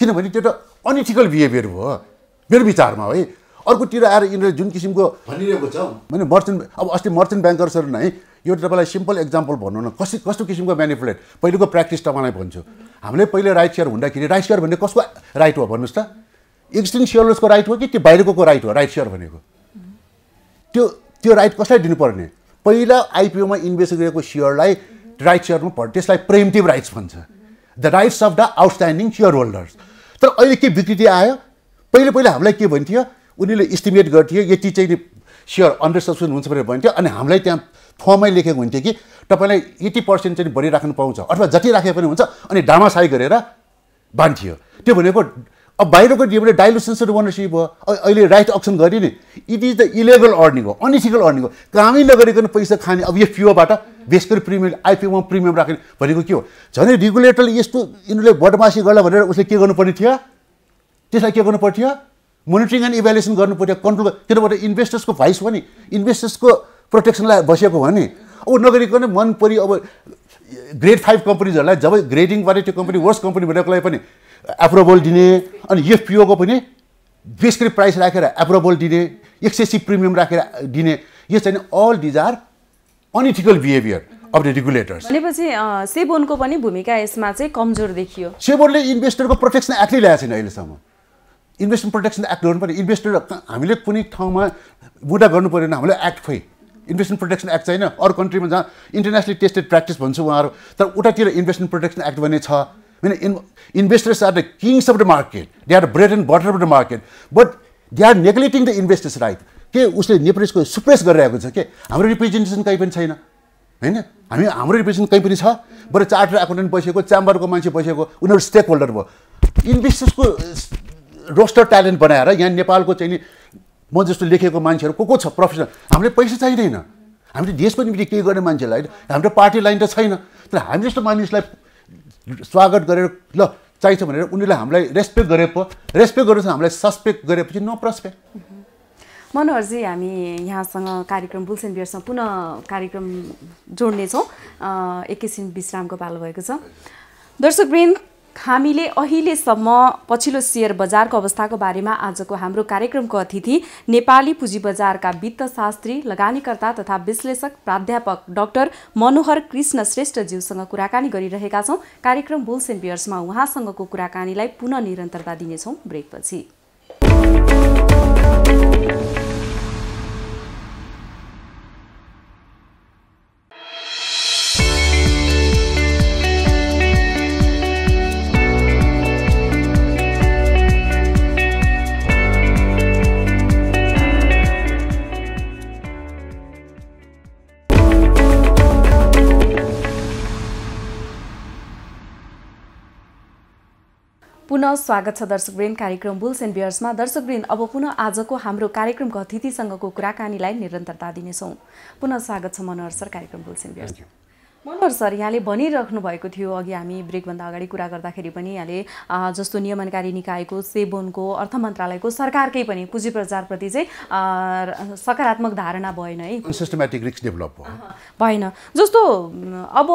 किनभने त्यो त अनइथिकल बिहेभियर भयो मेरो विचारमा है अर्कोतिर आएर यिनीहरू जुन किसिमको भनिरहेको छ। भने मर्चेन्ट अब अस्ति मर्चेन्ट ब्याङ्कर्सहरू नै यो तपाईँलाई सिम्पल एक्जाम्पल भन्नु न कस्तो कस्तो किसिमको म्यानिपुलेट पहिलेको प्र्याक्टिस तपाईँलाई भन्छु। हामीले पहिले राइट सेयर हुँदाखेरि राइट सेयर भन्ने कसको राइट हो भन्नुहोस् त? एक्जिस्टिङ सेयरर्सको राइट हो कि त्यो बाहिरको राइट हो? राइट सेयर भनेको। त्यो त्यो राइट कसलाई दिनुपर्ने? पहिला आइपिओमा इन्भेस्ट गरेको सेयरलाई राइट सेयरमा पर्छ त्यसलाई प्रेमटिभ राइट्स भन्छ। The rights of the outstanding shareholders तर अहिले के विकृति आयो? पहिले पहिला हामीलाई के भन्थ्यो? उनीहरूले इस्टिमेट गर्थ्यो यति चाहिँ सेयर अन्डर सब्सक्रिप्सन हुन्छ भनेर भन्थ्यो अनि हामीलाई त्यहाँ फर्ममै लेखेको हुन्थ्यो कि तपाईँलाई यति पर्सेन्ट चाहिँ बढी राख्नु पाउँछ अथवा जति राखे पनि हुन्छ अनि डामासाई गरेर बान्थ्यो। त्यो भनेको अब बाहिरको डिएमले डाइलुसन्स ओनरसिप भयो अहिले राइट अप्सन गऱ्यो नि it is the illegal earning हो अनइथिकल अर्निङ हो। कामै नगरिकन पैसा खाने अब यो पिओबाट बेस गरी प्रिमियम आइपिओमा प्रिमियम राख्ने भनेको के हो? झन् रेगुलेटरले यस्तो यिनीहरूले बदमासी गर्ला भनेर उसले के गर्नुपर्ने थियो? त्यसलाई के गर्नु पर्थ्यो मोनिटरिङ एन्ड इभ्यालुएसन गर्नु पर्थ्यो कन्ट्रोल किनभने इन्भेस्टर्सको भाइस हो नि। इन्भेस्टर्सको प्रोटेक्सनलाई बसेको हो नि। अब नगरिकन मन परि अब ग्रेड फाइभ कम्पनीजहरूलाई जब ग्रेडिङबाट त्यो कम्पनी वर्स कम्पनी भनेकोलाई पनि एप्रुभल दिने अनि एफपिओको पनि बेस गरी प्राइस राखेर एप्रुभल दिने एक्सेसिभ प्रिमियम राखेर दिने यो चाहिँ all these are unethical behaviour of the regulators भनेपछि सेबोनको पनि भूमिका यसमा चाहिँ कमजोर देखियो। सेबोनले इन्भेस्टरको प्रोटेक्सन एक्टै ल्याएको छैन अहिलेसम्म। इन्भेस्टमेन्ट प्रोटेक्सन एक्ट गर्नु पर्यो इन्भेस्टर हामीले कुनै ठाउँमा मुद्दा गर्नु भने हामीलाई एक्ट खोइ। इन्भेस्टमेन्ट प्रोटेक्सन एक्ट छैन अरू कन्ट्रीमा जहाँ इन्टरनेसनली टेस्टेड प्र्याक्टिस भन्छु उहाँहरू तर उतातिर इन्भेस्टमेन्ट प्रोटेक्सन एक्ट भन्ने छ। होइन in investors are the kings of the market they are bread and butter of the market but they are neglecting the investors right के उसले नेप्रेसको सुप्रेस गरिरहेको छ के? हाम्रो रिप्रेजेन्टेसन कहीँ पनि छैन। होइन हामी हाम्रो रिप्रेजेन्ट कहीँ पनि छ। बरु चार्टर एकाउन्टेन्ट बसेको च्याम्बरको मान्छे बसेको उनीहरू स्टेक होल्डर भयो इन्भेस्टर्सको रोस्टर ट्यालेन्ट बनाएर यहाँ नेपालको चाहिँ नि म जस्तो लेखेको मान्छेहरू को को छ? प्रोफेसनल हामीले पैसा चाहिँदैन। हामीले देशको निम्ति केही गर्ने मान्छेलाई हाम्रो पार्टी लाइन त छैन। तर हामी जस्तो मानिसलाई स्वागत गरेर ल चाहिन्छ भनेर उनीहरूले हामीलाई रेस्पेक्ट गरे पो रेस्पेक्ट गरेर हामीलाई सस्पेक्ट गरेपछि नो प्रस्पेक्ट मनोहरजी हामी यहाँसँग कार्यक्रम बुल्स एन्ड बियर्समा पुनः कार्यक्रम जोड्नेछौँ। एकैछिन विश्रामको पालो भएको छ। दर्शकवृन्द हामीले अहिलेसम्म पछिल्लो सेयर बजारको अवस्थाको बारेमा आजको हाम्रो कार्यक्रमको अतिथि नेपाली पुँजी बजारका वित्तशास्त्री लगानीकर्ता तथा विश्लेषक प्राध्यापक डाक्टर मनोहर कृष्ण श्रेष्ठज्यूसँग कुराकानी गरिरहेका छौँ। कार्यक्रम बुल्स एन्ड बियर्समा उहाँसँगको कुराकानीलाई पुनः निरन्तरता दिनेछौँ ब्रेकपछि। पुनः स्वागत छ दर्शकवृन्द। कार्यक्रम बुल्स एन्ड बियर्समा दर्शकवृन्द अब पुनः आजको हाम्रो कार्यक्रमको अतिथिसँगको कुराकानीलाई निरन्तरता दिनेछौँ। पुनः स्वागत छ मनोहर सर कार्यक्रम bulls and bears. Manohar sir यहाँले भनिराख्नु भएको थियो अघि हामी ब्रेकभन्दा अगाडि कुरा गर्दाखेरि पनि यहाँले जस्तो नियमनकारी निकायको सेबोनको अर्थ मन्त्रालयको सरकारकै पनि पुँजी प्रचारप्रति चाहिँ सकारात्मक धारणा भएन है। सिस्टमेटिक रिक्स डेभलप भएन। जस्तो अब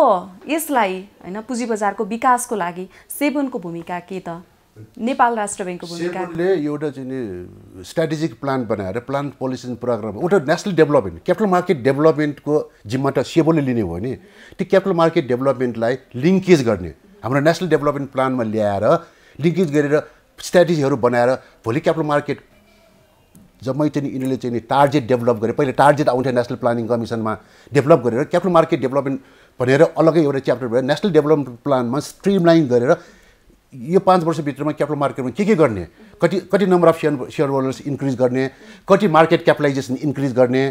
यसलाई होइन पुँजी बजारको विकासको लागि सेबोनको भूमिका के त? नेपाल राष्ट्र ब्याङ्कको भूमिकाले एउटा चाहिँ नि स्ट्राटेजिक प्लान बनाएर प्लान पोलिसी प्रोग्राम एउटा नेसनल डेभलपमेन्ट क्यापिटल मार्केट डेभलपमेन्टको जिम्मा त सेबोले लिने हो भने त्यो क्यापिटल मार्केट डेभलपमेन्टलाई लिङ्केज गर्ने हाम्रो नेसनल डेभलपमेन्ट प्लानमा ल्याएर लिङ्केज गरेर स्ट्राटेजीहरू बनाएर भोलि क्यापिटल मार्केट जम्मै चाहिँ यिनीहरूले चाहिँ टार्गेट डेभलप गरे पहिले टार्गेट आउँथ्यो नेसनल प्लानिङ कमिसनमा डेभलप गरेर क्यापिटल मार्केट डेभलपमेन्ट भनेर अलग्गै एउटा च्याप्टर भएर नेसनल डेभलपमेन्ट प्लानमा स्ट्रिमलाइन गरेर यो पाँच वर्षभित्रमा क्यापिटल मार्केटमा के के गर्ने? कति कति number of share shareholders increase गर्ने? कति मार्केट क्यापिटलाइजेसन इन्क्रिज गर्ने?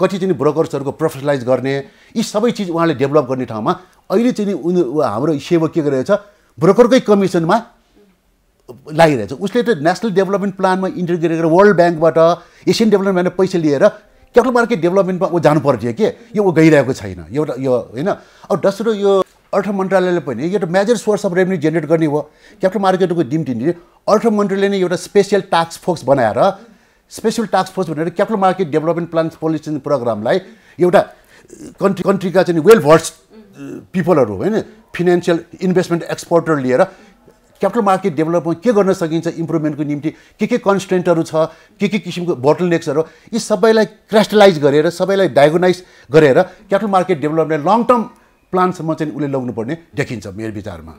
कति चाहिँ ब्रोकर्सहरूको प्रोफेसनलाइज गर्ने? यी सबै चिज उहाँले डेभलप गर्ने ठाउँमा अहिले चाहिँ उनी हाम्रो सेवा के गरिरहेछ? ब्रोकरकै कमिसनमा लागिरहेछ। उसले त नेसनल डेभलपमेन्ट प्लानमा इन्ट्री गरेर वर्ल्ड ब्याङ्कबाट एसियन डेभलपमेन्टमा पैसा लिएर क्यापिटल मार्केट डेभलपमेन्टमा ऊ जानु पर्थ्यो के? यो ऊ गइरहेको छैन। एउटा यो होइन। अब दोस्रो यो अर्थ मन्त्रालयले पनि एउटा major source of revenue generate गर्ने हो। क्यापिटल मार्केटको निम्ति अर्थ मन्त्रालयले नै एउटा स्पेसियल टास्क फोर्स बनाएर स्पेसल टास्क फोर्स भनेर capital market development plan policy प्रोग्रामलाई एउटा कन्ट्री कन्ट्रीका चाहिँ वेल भर्स पिपलहरू होइन फिनेन्सियल इन्भेस्टमेन्ट एक्सपोर्टर लिएर क्यापिटल मार्केट डेभलपमेन्ट के गर्न सकिन्छ इम्प्रुभमेन्टको निम्ति के के कन्सटेन्टहरू छ के के किसिमको बोटल नेक्सहरू यी सबैलाई क्रास्टलाइज गरेर सबैलाई डायगोनाइज गरेर capital market development long term प्लानसम्म चाहिँ उसले लग्नुपर्ने देखिन्छ मेरो विचारमा।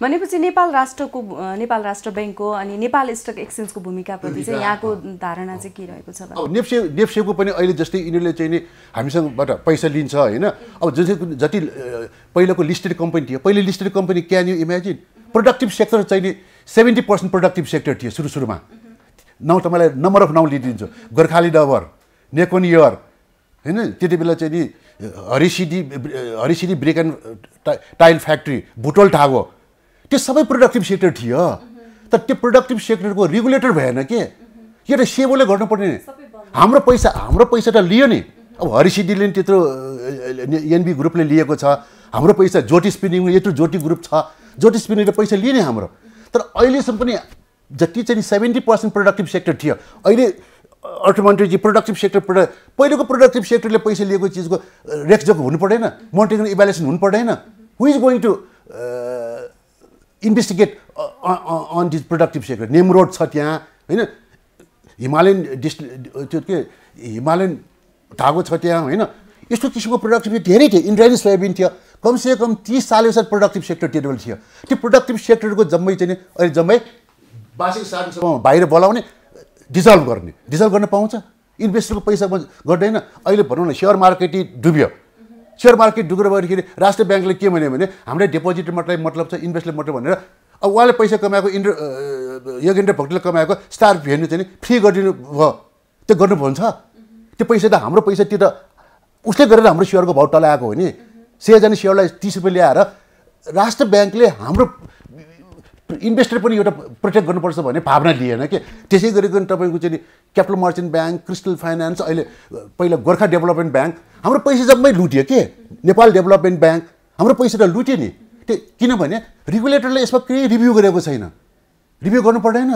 भनेपछि नेपाल राष्ट्रको नेपाल राष्ट्र ब्याङ्कको अनि नेपाल स्टक एक्सचेन्जको भूमिकाप्रति चाहिँ यहाँको धारणा चाहिँ के रहेको छ नेप्से नेप्सेको पनि अहिले जस्तै यिनीहरूले चाहिँ नि हामीसँगबाट पैसा लिन्छ होइन। अब जति जति पहिलाको लिस्टेड कम्पनी थियो पहिले listed company can you imagine productive sector चाहिँ नि सेभेन्टी पर्सेन्ट प्रोडक्टिभ सेक्टर थियो सुरु सुरुमा। नाउँ तपाईँलाई नम्बर अफ नाउँ लिइदिन्छु। गोर्खाली डबर नेकोन यर होइन? त्यति बेला चाहिँ नि हरिसिडी हरिसिडी ब्रेक एन्ड टा- टाइल फ्याक्ट्री भुटोल ठागो त्यो सबै प्रोडक्टिभ सेक्टर थियो। तर त्यो प्रोडक्टिभ सेक्टरको रेगुलेटर भएन के? यो त सेबोले गर्नुपर्ने हाम्रो पैसा हाम्रो पैसा त लियो नि। अब हरिसिडीले नि त्यत्रो एनबी ग्रुपले लिएको छ। हाम्रो पैसा ज्योति स्पिनिङ यत्रो ज्योति ग्रुप छ। ज्योति स्पिनिङले पैसा लिए नि हाम्रो। तर अहिलेसम्म पनि जति चाहिँ सेभेन्टी पर्सेन्ट प्रोडक्टिभ सेक्टर थियो अहिले अर्थमन्त्रीजी प्रोडक्टिभ सेक्टर प्रोडक्ट पहिलेको प्रोडक्टिभ सेक्टरले पैसा लिएको चिजको रेक्सजोक हुनु पर्दैन मोन्टेन इभ्यालुएसन हुनु पर्दैन who is going to investigate on this productive sector नेमरोड छ त्यहाँ होइन? हिमालयन डिस् त्यो के हिमालयन धागो छ त्यहाँ होइन? यस्तो किसिमको प्रोडक्टिभ धेरै थियो। इन्ड्राइनी सोयाबिन थियो। कमसे कम तिस चालिस प्रोडक्टिभ सेक्टर त्यो बेला थियो। त्यो प्रोडक्टिभ सेक्टरको जम्मै चाहिँ अहिले जम्मै वार्षिक साधनसम्म बाहिर बोलाउने डिजल्भ गर्ने। डिजल्भ गर्न पाउँछ? इन्भेस्टरको पैसामा गर्दैन। अहिले भनौँ न सेयर मार्केटै डुब्यो। सेयर मार्केट डुबेर भएदेखि राष्ट्र ब्याङ्कले के भन्यो भने हामीले डिपोजिट मात्रै मतलब छ इन्भेस्टले मात्रै भनेर अब उहाँले पैसा कमाएको इन्ड्र अ, योगेन्द्र भट्टले कमाएको स्टार भेन्यू चाहिँ फ्री गरिदिनु भयो। त्यो गर्नु भन्छ त्यो पैसा त हाम्रो पैसा त्यो त उसले गरेर हाम्रो सेयरको भाउ टलाएको हो नि। सयजना सेयरलाई तिस रुपियाँ ल्याएर राष्ट्र ब्याङ्कले हाम्रो इन्भेस्टर पनि एउटा प्रोटेक्ट गर्नुपर्छ भन्ने भावना लिएन कि? त्यसै गरिकन तपाईँको चाहिँ capital merchant bank crystal finance अहिले पहिला गोर्खा डेभलपमेन्ट ब्याङ्क हाम्रो पैसा जम्मै लुट्यो के? नेपाल डेभलपमेन्ट ब्याङ्क हाम्रो पैसा त लुट्यो नि। त्यो किनभने रेगुलेटरले यसमा केही रिभ्यू गरेको छैन। रिभ्यू गर्नु पर्दैन।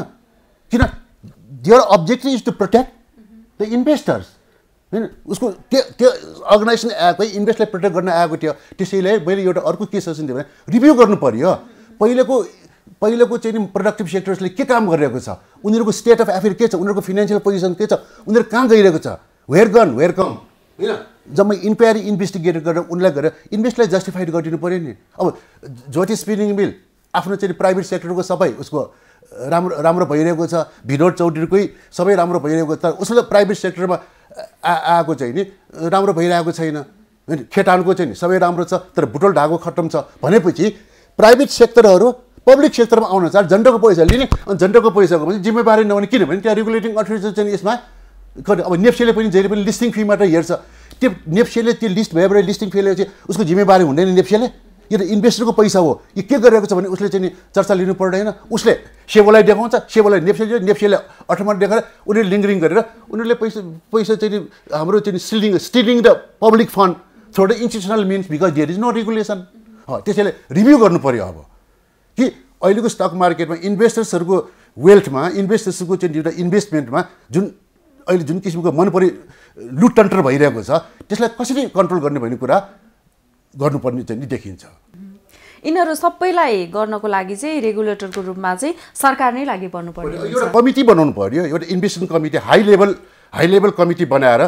किन? Their objective is to protect the investors होइन? उसको त्यो त्यो अर्गनाइजेसन आएकै इन्भेस्टलाई प्रोटेक्ट गर्न आएको थियो। त्यसैले मैले एउटा अर्को के सजेसन भने रिभ्यू गर्नु पऱ्यो पहिलेको पहिलेको चाहिँ नि प्रोडक्टिभ सेक्टर्सले के काम गरिरहेको छ? उनीहरूको स्टेट अफ एफेयर के छ? उनीहरूको फिनेन्सियल पोजिसन के छ? उनीहरू कहाँ गइरहेको छ? वेयर गन वेयर कम होइन? जम्मै इन्क्वायरी इन्भेस्टिगेट गरेर उनलाई गरेर इन्भेस्टलाई जस्टिफाइड गरिदिनु पऱ्यो नि। अब ज्योति स्पिनिङ मिल आफ्नो चाहिँ प्राइभेट सेक्टरको सबै उसको राम्रो राम्रो भइरहेको छ। विनोद चौधरीकै सबै राम्रो भइरहेको तर उसले प्राइभेट सेक्टरमा आ आएको चाहिँ नि राम्रो भइरहेको छैन। होइन? खेटानको चाहिँ नि सबै राम्रो छ तर बुटोल ढाको खत्तम छ। भनेपछि प्राइभेट सेक्टरहरू पब्लिक सेक्टरमा आउन चाह पैसा लिने अनि जनताको पैसाको पनि जिम्मेवारी नहुने किनभने त्यहाँ रेगुलेटिङ अथोरिटी चाहिँ यसमा। अब नेप्सेले पनि जहिले पनि लिस्टिङ फी मात्रै हेर्छ। त्यो नेप्सेले त्यो लिस्ट भएबाट लिस्टिङ फी चाहिँ उसको जिम्मेवारी हुँदैन नेप्सेले। यो त इन्भेस्टरको पैसा हो। यो के गरिरहेको छ भने उसले चाहिँ चर्चा लिनु पर्दैन। उसले सेवालाई देखाउँछ सेवालाई नेप्सेले नेप्सेले अठमा देखाएर उनीहरूले लिङ्गरिङ गरेर उनीहरूले पैसा पैसा चाहिँ हाम्रो चाहिँ stealing stealing the public fund through the institutional means because there is no regulation त्यसैले रिभ्यू गर्नु पऱ्यो अब। कि अहिलेको स्टक मार्केटमा इन्भेस्टर्सहरूको वेल्थमा इन्भेस्टर्सको चाहिँ एउटा इन्भेस्टमेन्टमा जुन अहिले जुन किसिमको मन परि लुटतन्त्र भइरहेको छ त्यसलाई कसरी कन्ट्रोल गर्ने भन्ने कुरा गर्नुपर्ने चाहिँ देखिन्छ। यिनीहरू सबैलाई गर्नको लागि चाहिँ रेगुलेटरको रूपमा चाहिँ सरकार नै लागि पर्नु पर्यो एउटा कमिटी बनाउनु पऱ्यो एउटा investment committee high level high level committee बनाएर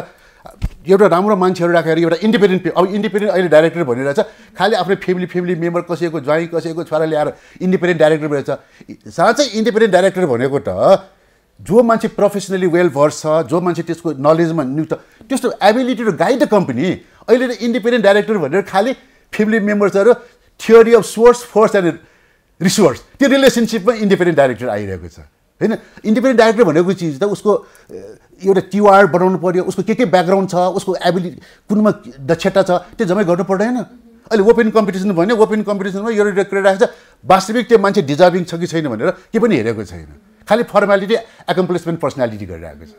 एउटा राम्रो मान्छेहरू राखेर एउटा इन्डिपेन्डेन्ट अब इन्डिपेन्डेन्ट अहिले डाइरेक्टर भनिरहेछ। खालि आफ्नो फ्यामिली फ्यामिली मेम्बर कसैको ज्वाइँ कसैको छोरा ल्याएर इन्डिपेन्डेन्ट डाइरेक्टर भइरहेछ साँच्चै इन्डिपेन्डेन्ट डाइरेक्टर भनेको त जो मान्छे प्रोफेसनली वेल भर्स छ जो मान्छे त्यसको नलेजमा नियुक्त त्यस्तो ability to guide the company अहिले त इन्डिपेन्डेन्ट डाइरेक्टर भनेर खालि family मेम्बर्सहरू theory of source force and resource त्यो रिलेसनसिपमा इन्डिपेन्डेन्ट डाइरेक्टर आइरहेको छ। होइन इन्डिपेन्डेन्ट डाइरेक्टर भनेको चिज त उसको एउटा टिवार बनाउनु पऱ्यो उसको के के ब्याकग्राउन्ड छ उसको एबिलिटी कुनमा दक्षता छ त्यो जम्मै गर्नु पर्दैन अहिले ओपन कम्पिटिसन भन्यो ओपन कम्पिटिसनमा यो क्रेड छ वास्तविक त्यो मान्छे डिजर्भिङ छ कि छैन भनेर के पनि हेरेको छैन। खालि फर्मालिटी एकम्प्लिसमेन्ट पर्सनालिटी गरिरहेको छ।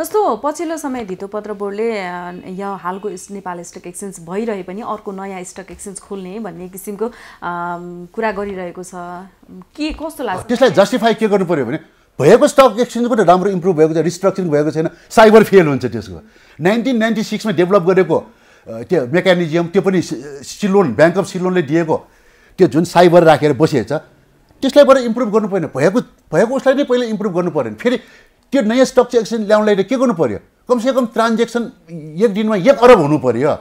जस्तो पछिल्लो समय धितोपत्र बोर्डले अ, यो हालको नेपाल स्टक एक्सचेन्ज भइरहे पनि अर्को नयाँ स्टक एक्सचेन्ज खोल्ने भन्ने किसिमको कुरा गरिरहेको छ। के कस्तो लाग्छ? त्यसलाई जस्टिफाई के गर्नु पऱ्यो भने भएको स्टक एक्सचेन्ज पनि राम्रो इम्प्रुभ भएको छ रिस्ट्रक्चरिङ भएको छैन साइबर फेल हुन्छ त्यसको। नाइन्टिन नाइन्टी सिक्समा डेभलप गरेको त्यो मेकानिजम त्यो पनि सिलोन ब्याङ्क अफ सिलोनले दिएको त्यो जुन साइबर राखेर बसेको छ त्यसलाई बरु इम्प्रुभ गर्नु परेन। भएको भएको उसलाई नै पहिला इम्प्रुभ गर्नु परेन। फेरि त्यो नयाँ स्टक एक्सचेन्ज ल्याउनलाई त के गर्नु पऱ्यो कमसेकम ट्रान्जेक्सन एक दिनमा एक अरब हुनु पऱ्यो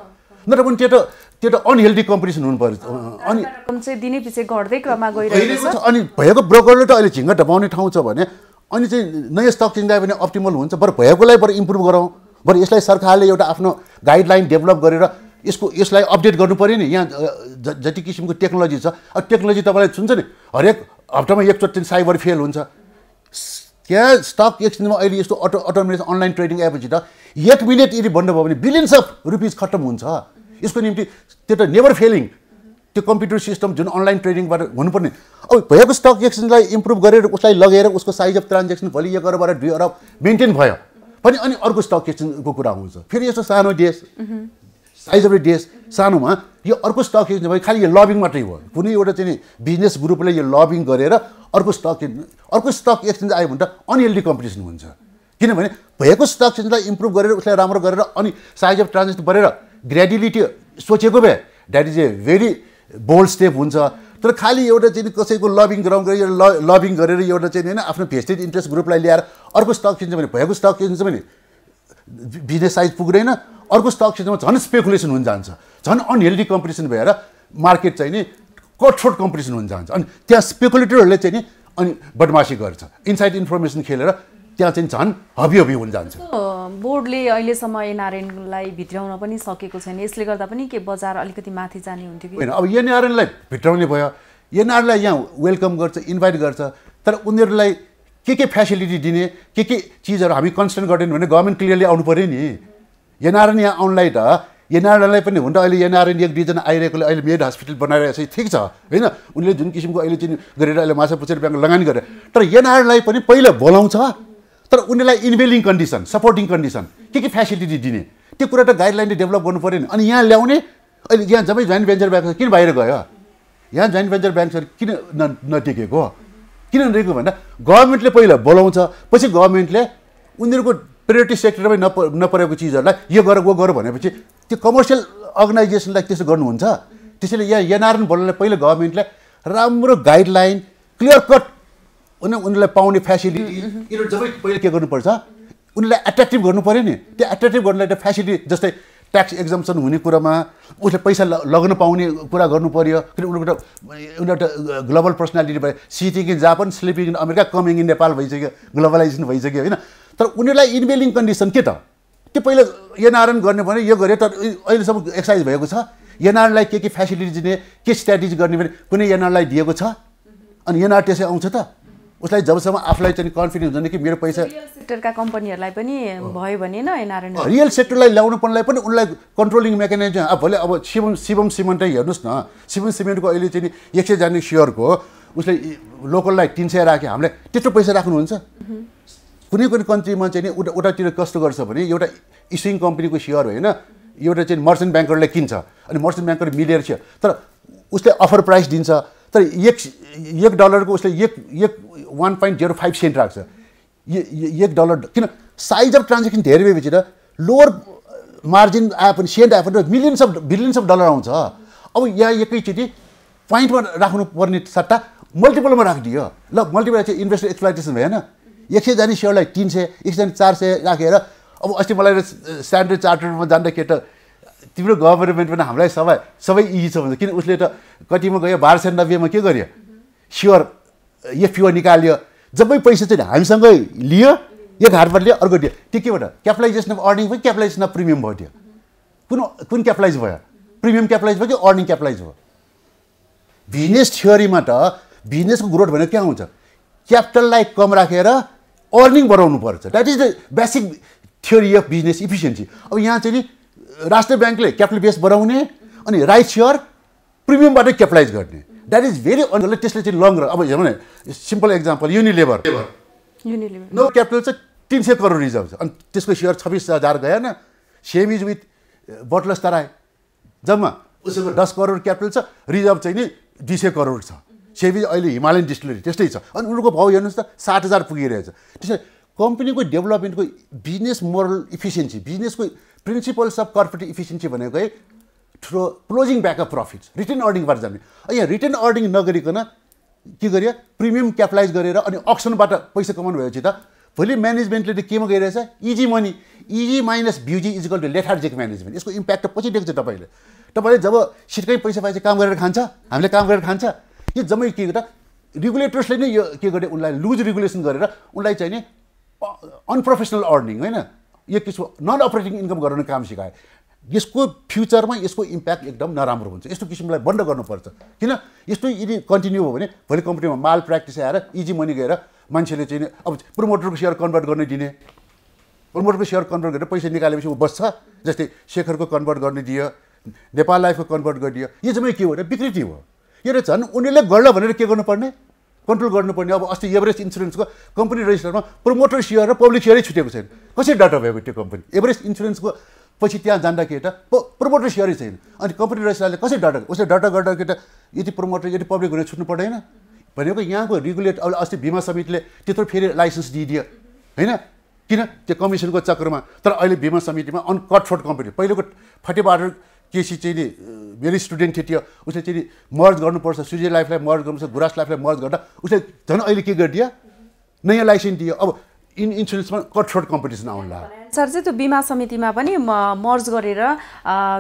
नत्र पनि त्यो त त्यो त अनहेल्दी कम्पिटिसन हुनु पर्छ अनि चाहिँ अनि भएको ब्रोकरले त अहिले झिङ्गा ढपाउने ठाउँ छ भने अनि चाहिँ नयाँ स्टक चेन्ज भने अप्टिमल हुन्छ। बरु भएकोलाई बरु इम्प्रुभ गरौँ। बरु यसलाई सरकारले एउटा आफ्नो गाइडलाइन डेभलप गरेर यसको यसलाई अपडेट गर्नु पऱ्यो नि। यहाँ जति किसिमको टेक्नोलोजी छ। अब टेक्नोलोजी तपाईँलाई सुन्छ नि हरेक हप्तामा एकचोटि साइबर फेल हुन्छ। त्यहाँ स्टक एक्सचेन्जमा अहिले यस्तो अटो अटोमेटिक अनलाइन ट्रेडिङ एपपछि त एक मिनट यदि भन्नुभयो भने बिलियन्स अफ रुपिज खत्तम हुन्छ। यसको निम्ति त्यो त नेभर फेलिङ त्यो कम्प्युटर सिस्टम जुन अनलाइन ट्रेडिङबाट हुनुपर्ने। अब भएको स्टक एक्सचेन्जलाई इम्प्रुभ गरेर उसलाई लगेर उसको साइज अफ ट्रान्जेक्सन भोलि एक अरबबाट दुई अरब मेन्टेन भयो। पनि अनि अर्को स्टक एक्सचेन्जको कुरा आउँछ फेरि यस्तो सानो देश साइज अफ द देश सानोमा यो अर्को स्टक एक्सचेन्ज भयो खालि यो लबिङ मात्रै हो। कुनै एउटा चाहिँ बिजनेस ग्रुपले यो लबिङ गरेर अर्को स्टक अर्को स्टक एक्सचेन्ज आयो भने त अनहेल्दी कम्पिटिसन हुन्छ। किनभने भएको स्टक एक्सचेन्जलाई इम्प्रुभ गरेर उसलाई राम्रो गरेर अनि साइज अफ ट्रान्जेक्सन बढेर ग्रेजुअली सोचेको भए that is a very bold step हुन्छ। तर खालि एउटा चाहिँ कसैको लबिङ ग्राउन्ड गरेर ल लबिङ गरेर एउटा चाहिँ होइन आफ्नो भेस्टेड इन्ट्रेस्ट ग्रुपलाई ल्याएर अर्को स्टक एक्सचेन्ज भने भएको स्टक एक्सचेन्ज भने बिजनेस साइज पुग्दैन। अर्को स्टक एक्सचेन्जमा झन् स्पेकुलेसन हुन जान्छ। झन् अनहेल्दी कम्पिटिसन भएर मार्केट चाहिँ नि कठोट कम्पिटिसन हुन जान्छ। अनि त्यहाँ स्पेकुलेटरहरूले चाहिँ नि अनि बदमासी गर्छ। इनसाइड इन्फर्मेसन खेलेर त्यहाँ चाहिँ झन् हबी हबी हुन जान्छ। बोर्डले अहिलेसम्म एनआरएनलाई भित्राउन पनि सकेको छैन। यसले गर्दा पनि के बजार अलिकति माथि जाने हुन्थ्यो कि? होइन अब एनआरएनलाई भित्राउने भयो। एनआरलाई यहाँ वेलकम गर्छ इन्भाइट गर्छ। तर उनीहरूलाई के के फेसिलिटी दिने के के चिजहरू हामी कन्सर्न गर्दैन भने गभर्मेन्ट क्लियरली आउनु पऱ्यो नि। एनआरएन यहाँ आउनलाई त एनआरएनलाई पनि हुन त अहिले एनआरएन एक दुईजना आइरहेकोले अहिले मेड हस्पिटल बनाइरहेको छ। ठिक छ। होइन? उनीले जुन किसिमको अहिले चाहिँ गरेर अहिले माछा पुछेर ब्याङ्क लगानी गरेर तर एनआरएनलाई पनि पहिला बोलाउँछ। तर उनीहरूलाई इन्भेलिङ कन्डिसन सपोर्टिङ कन्डिसन के के फेसिलिटी दिने त्यो कुरा त गाइडलाइनले डेभलप गर्नु पऱ्यो नि। अनि यहाँ ल्याउने अहिले यहाँ जम्मै जोइन्ट भेन्चर ब्याङ्क किन बाहिर गयो? यहाँ जोइन्ट भेन्चर ब्याङ्कहरू किन न नटिकेको? किन नटिकेको भन्दा गभर्मेन्टले पहिला बोलाउँछ पछि गभर्मेन्टले उनीहरूको प्रायोरिटी सेक्टरमै नप नपरेको चिजहरूलाई यो गर वो गर भनेपछि त्यो कमर्सियल अर्गनाइजेसनलाई त्यसो गर्नुहुन्छ। त्यसैले यहाँ एनआरएन बोल्नलाई पहिला गभर्मेन्टले राम्रो गाइडलाइन क्लियर कट उनी उनीहरूलाई पाउने फेसिलिटी यिनीहरू जबै पहिला के गर्नुपर्छ? उनीहरूलाई एट्र्याक्टिभ गर्नु पऱ्यो नि। त्यो एट्र्याक्टिभ गर्नलाई त फेसिलिटी जस्तै ट्याक्स एक्जाम्सन हुने कुरामा उसले पैसा ल- लगाउन पाउने कुरा गर्नु पऱ्यो। किन उनीहरूको उनीहरू त ग्लोबल पर्सनालिटी भयो। Sitting in Japan sleeping in America coming in Nepal भइसक्यो ग्लोबलाइजेसन भइसक्यो होइन। तर उनीहरूलाई इन्भेलिङ कन्डिसन के त? त्यो पहिला एनआरएन गर्ने भने यो गऱ्यो तर अहिलेसम्म एक्सर्साइज भएको छ। एनआरलाई के के फेसिलिटी दिने के स्ट्राटेजी गर्ने भने कुनै एनआरलाई दिएको छ? अनि एनआर त्यसै आउँछ त। उसलाई जबसम्म आफूलाई चाहिँ कन्फिडेन्स हुँदैन कि मेरो पैसा सेक्टरका कम्पनीहरूलाई पनि भयो भने न एनआरएन। रियल सेक्टरलाई ल्याउनुपर्नेलाई पनि उनलाई कन्ट्रोलिङ मेकानिजम अब भोलि अब शिवम शिवम सिमेन्टै हेर्नुहोस् न। शिवम सिमेन्टको अहिले चाहिँ एक सयजना सेयरको उसले लोकललाई तिन सय राख्यो हामीलाई त्यत्रो पैसा राख्नुहुन्छ। कुनै कुनै कन्ट्रीमा चाहिँ नि उता उतातिर कस्तो गर्छ भने एउटा इस्युइङ कम्पनीको सेयर होइन एउटा चाहिँ मर्चेन्ट ब्याङ्करले किन्छ अनि मर्चेन्ट ब्याङ्कर मिलेर सेयर तर उसले अफर प्राइस दिन्छ तर एक एक डलरको उसले एक एक one point zero five cent राख्छ। एक डलर किन साइज अफ ट्रान्जेक्सन धेरै भएपछि त लोवर मार्जिन आए पनि सेन्ट आए पनि millions of billions of dollar आउँछ। अब यहाँ एकैचोटि पोइन्टमा राख्नु पर्ने सट्टा मल्टिपलमा राखिदियो। ल मल्टिपल चाहिँ इन्भेस्टर एक्सप्लाइटेसन भएन एक सयजना सेयरलाई तिन सय एक सयजना चार सय राखेर अब अस्ति मलाई स्ट्यान्डर्ड चार्टरमा जाँदा के त तिम्रो गभर्मेन्ट पनि हामीलाई सबै सबै इजी छ भन्छ किन उसले त कतिमा गयो बाह्र सय नब्बेमा के गर्यो? स्योर एफपिओ निकाल्यो। जबै पैसा चाहिँ हामीसँगै लियो एक हातबाट लियो अर्को दियो। त्यो केबाट क्यापिटलाइजेसन अफ अर्निङ भयो क्यापिटलाइजेसन अफ प्रिमियम भयो त्यो? कुन कुन क्यापिटलाइज भयो? प्रिमियम क्यापिटलाइज भयो कि अर्निङ क्यापिटलाइज भयो? बिजनेस थ्योरीमा त बिजनेसको ग्रोथ भनेको के आउँछ क्यापिटललाई कम राखेर अर्निङ बढाउनु पर्छ। That is the basic theory of business efficiency अब यहाँ चाहिँ नि राष्ट्र ब्याङ्कले क्यापिटल बेस बढाउने अनि राइट सेयर प्रिमियमबाटै क्यापिटलाइज गर्ने। द्याट इज भेरी अनले त्यसले चाहिँ लङ रन अब हेर्नु भने simple example Unilever Unilever no capital चाहिँ तिन सय करोड रिजर्भ छ। अनि त्यसको सेयर छब्बिस हजार गएन same is with bottlers Terai. जम्मा उसको दस करोड क्यापिटल छ रिजर्भ चाहिँ नि दुई सय करोड छ। इज अहिले हिमालयन डिस्टिलरी त्यस्तै छ। अनि उनीहरूको भाउ हेर्नुहोस् त सात हजार पुगिरहेछ। त्यसै कम्पनीको डेभलपमेन्टको बिजनेस मोरल इफिसियन्सी बिजनेसको प्रिन्सिपल्स अफ कर्पोरेट इफिसियन्सी भनेको through closing back of profits return अर्निङबाट जाने। यहाँ रिटर्न अर्निङ नगरिकन के गरियो? प्रिमियम क्यापिटलाइज गरेर अनि अक्सनबाट पैसा कमाउनु भएपछि त भोलि म्यानेजमेन्टले त केमा गइरहेछ? Easy money. Easy minus busy equal to lethargic management. यसको इम्प्याक्ट त पछि देख्छ तपाईँले। तपाईँले जब सिटकै पैसा पाएपछि काम गरेर खान्छ हामीले काम गरेर खान्छ। यो जम्मै के गर्दा रेगुलेटर्सले नै यो के गरे उनलाई लुज रेगुलेसन गरेर उनलाई चाहिँ नि अनप्रोफेसनल अर्निङ होइन? यो किसिमको नन अपरेटिङ इन्कम गराउने काम सिकायो। यसको फ्युचरमा यसको इम्प्याक्ट एकदम नराम्रो हुन्छ। यस्तो किसिमलाई बन्द गर्नुपर्छ। किन? यस्तो यदि कन्टिन्यू हो भने भोलि कम्पनीमा माल प्र्याक्टिस आएर इजी मनी गएर मान्छेले चाहिँ अब प्रोमोटरको सेयर कन्भर्ट गर्ने दिने। प्रोमोटरको सेयर कन्भर्ट गरेर पैसा निकालेपछि ऊ बस्छ जस्तै शेखरको कन्भर्ट गर्ने दियो नेपाल लाइफको कन्भर्ट गरिदियो। यो चाहिँ के हो भने विकृति हो। यो त झन् उनीहरूले गर्ला भनेर के गर्नुपर्ने? कन्ट्रोल गर्नुपर्ने। अब अस्ति एभरेस्ट इन्सुरेन्सको कम्पनी रेजिस्टरमा प्रोमोटर सेयर र पब्लिक सेयरै छुटेको छैन। कसरी डाटा भएको त्यो कम्पनी एभरेस्ट इन्सुरेन्सको पछि त्यहाँ जाँदाखेरि त? प्रोमोटर सेयरै छैन। अनि कम्पनी रेजिस्ट्रारले कसरी डाटा उसले डाटा गर्दाखेरि त? यदि प्रोमोटर यदि पब्लिक हुने छुट्नु पर्दैन? भनेको यहाँको रेगुलेट अब अस्ति बिमा समितिले त्यत्रो फेरि लाइसेन्स दिइदियो। होइन? किन? त्यो कमिसनको चक्रमा तर अहिले बिमा समितिमा अनकटफोट कम्पनी पहिलेको फटेबहादुर केसी चाहिँ नि मेरो स्टुडेन्ट थियो त्यो उसले चाहिँ नि मर्ज गर्नुपर्छ सुजे लाइफलाई मर्ज गर्नुपर्छ गुरास लाइफलाई मर्ज गर्दा उसले झन् अहिले के गरिदियो? नयाँ लाइसेन्स दियो। अब इन इन्सुरेन्समा कटफोट कम्पिटिसन आउनु लाग्यो सर चाहिँ त्यो बिमा समितिमा पनि मर्ज गरेर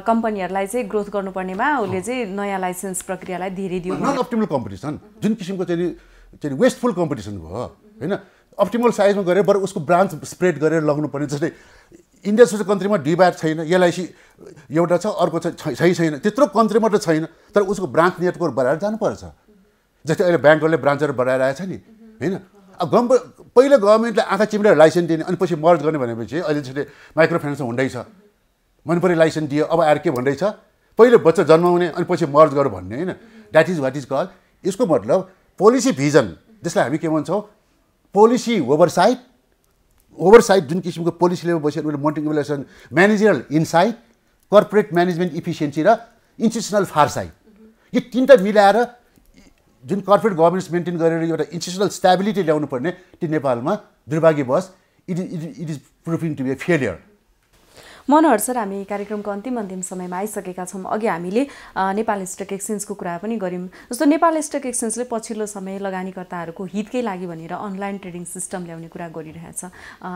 कम्पनीहरूलाई चाहिँ ग्रोथ गर्नुपर्नेमा उसले चाहिँ नयाँ लाइसेन्स प्रक्रियालाई धेरै दियो नन अप्टिमल कम्पिटिसन जुन किसिमको चाहिँ चाहिँ वेस्टफुल कम्पिटिसन भयो होइन? अप्टिमल साइजमा गरेर बरु उसको ब्रान्च स्प्रेड गरेर लग्नुपर्ने जस्तै इन्डिया जस्तो कन्ट्रीमा डिभाइड छैन एलआइसी एउटा छ अर्को छै छैन। त्यत्रो कन्ट्रीमा त छैन तर उसको ब्रान्च नेटवर्क बढाएर जानुपर्छ। जस्तै अहिले ब्याङ्कहरूले ब्रान्चहरू बढाइरहेको छ नि होइन? अब गभ पहिला गभर्मेन्टले आँखा चिम्लेर लाइसेन्स दिने अनि पछि मर्ज गर्ने भनेपछि अहिले जस्तै माइक्रो फाइनेन्स हुँदै छ मनपरी लाइसेन्स दियो अब आएर के भन्दैछ? पहिले बच्चा जन्माउने अनि पछि मर्ज गर भन्ने होइन? That is what is call यसको मतलब पोलिसी भिजन जसलाई हामी के भन्छौँ? पोलिसी ओभरसाइट ओभरसाइट जुन किसिमको पोलिसी लेभल बसेर उनीहरूले monitoring evaluation managerial insight corporate management efficiency र इन्स्टिट्युसनल फारसाइट यो तिनवटा मिलाएर जुन कर्पोरेट गभर्नेन्स मेन्टेन गरेर एउटा इन्स्टिट्युसनल स्टेबिलिटी ल्याउनु पर्ने त्यो नेपालमा दुर्भाग्यवश it is it is proving to be a failure Manohar sir हामी कार्यक्रमको अन्तिम अन्तिम समयमा आइसकेका छौँ। अघि हामीले नेपाल स्टक एक्सचेन्जको कुरा पनि गऱ्यौँ। जस्तो नेपाल स्टक एक्सचेन्जले पछिल्लो समय लगानीकर्ताहरूको हितकै लागि भनेर अनलाइन ट्रेडिङ सिस्टम ल्याउने कुरा गरिरहेछ।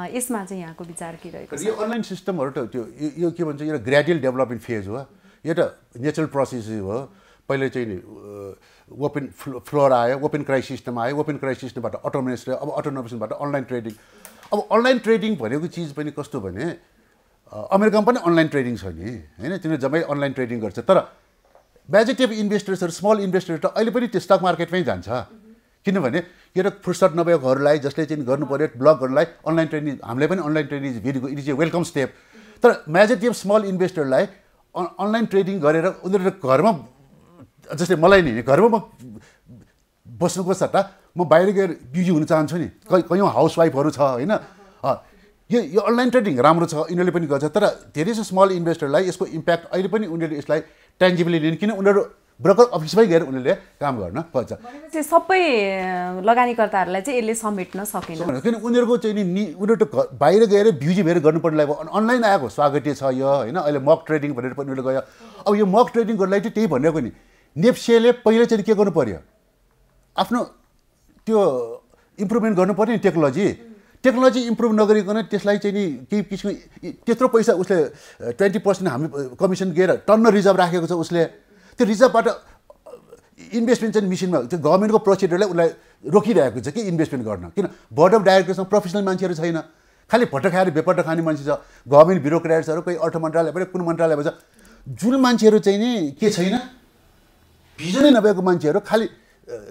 यसमा चाहिँ यहाँको विचार के रहेको छ? यो अनलाइन सिस्टमहरू त त्यो यो के भन्छ यो ग्रेजुअल डेभलपमेन्ट फेज हो। यो त नेचुरल प्रोसेस हो। पहिले चाहिँ नि ओपन फ्लोर आयो ओपन क्राइस सिस्टम आयो। ओपन क्राइस सिस्टमबाट अटोमेस अब अटोनोमेसनबाट अनलाइन ट्रेडिङ। अब अनलाइन ट्रेडिङ भनेको चिज पनि कस्तो भने अमेरिकामा पनि अनलाइन ट्रेडिङ छ नि होइन? तिनीहरू जम्मै अनलाइन ट्रेडिङ गर्छ। तर म्याजिटिभ इन्भेस्टर्सहरू स्मल इन्भेस्टर्स त अहिले पनि त्यो स्टक मार्केटमै जान्छ। किनभने यो त फुर्सद नभएकोहरूलाई जसले चाहिँ गर्नु पऱ्यो ब्लक गर्नलाई अनलाइन ट्रेडिङ हामीले पनि online trading very it is a welcome step. तर मेजोरिटी स्मल इन्भेस्टरलाई अनलाइन ट्रेडिङ गरेर उनीहरू घरमा जस्तै मलाई नि घरमा म बस्नुको सट्टा म बाहिर गएर बिजी हुन चाहन्छु नि। कयौँ हाउसवाइफहरू छ होइन? यो यो अनलाइन ट्रेडिङ राम्रो छ यिनीहरूले पनि गर्छ तर धेरै जस्तो स्मल इन्भेस्टरलाई यसको इम्प्याक्ट अहिले पनि उनीहरूले यसलाई ट्यान्जिबली लिने किन उनीहरू ब्रोकर अफिसमै गएर उनीहरूले काम गर्न खोज्छ सबै लगानीकर्ताहरूलाई चाहिँ यसले समेट्न सकेन। किन उनीहरूको चाहिँ नि उनीहरू त बाहिर गएर भ्युजी भएर गर्नुपर्ने अनलाइन आएको स्वागतीय छ यो होइन? अहिले मक ट्रेडिङ भनेर पनि उनीहरूले गयो। अब यो मक ट्रेडिङ गर्नलाई चाहिँ त्यही भनेको नि नेप्सेले पहिले चाहिँ के गर्नु पऱ्यो आफ्नो त्यो इम्प्रुभमेन्ट गर्नु पऱ्यो नि टेक्नोलोजी टेक्नोलोजी इम्प्रुभ नगरिकन त्यसलाई चाहिँ नि केही किसिमको त्यत्रो पैसा उसले ट्वेन्टी पर्सेन्ट हामी कमिसन दिएर टन्न रिजर्भ राखेको छ उसले। त्यो रिजर्भबाट इन्भेस्टमेन्ट चाहिँ मिसिनमा त्यो गभर्मेन्टको प्रोसिडरलाई उसलाई रोकिरहेको छ कि इन्भेस्टमेन्ट गर्न। किन? बोर्ड अफ डाइरेक्टर्समा प्रोफेसनल मान्छेहरू छैन। खालि भट्ट खाएर बेपट्ट खाने मान्छे छ। गभर्मेन्ट ब्युरोक्रेट्सहरू कोही अर्थ मन्त्रालय पनि कुन मन्त्रालय भन्छ? जुन मान्छेहरू चाहिँ नि के छैन? भिजनै नभएको मान्छेहरू खालि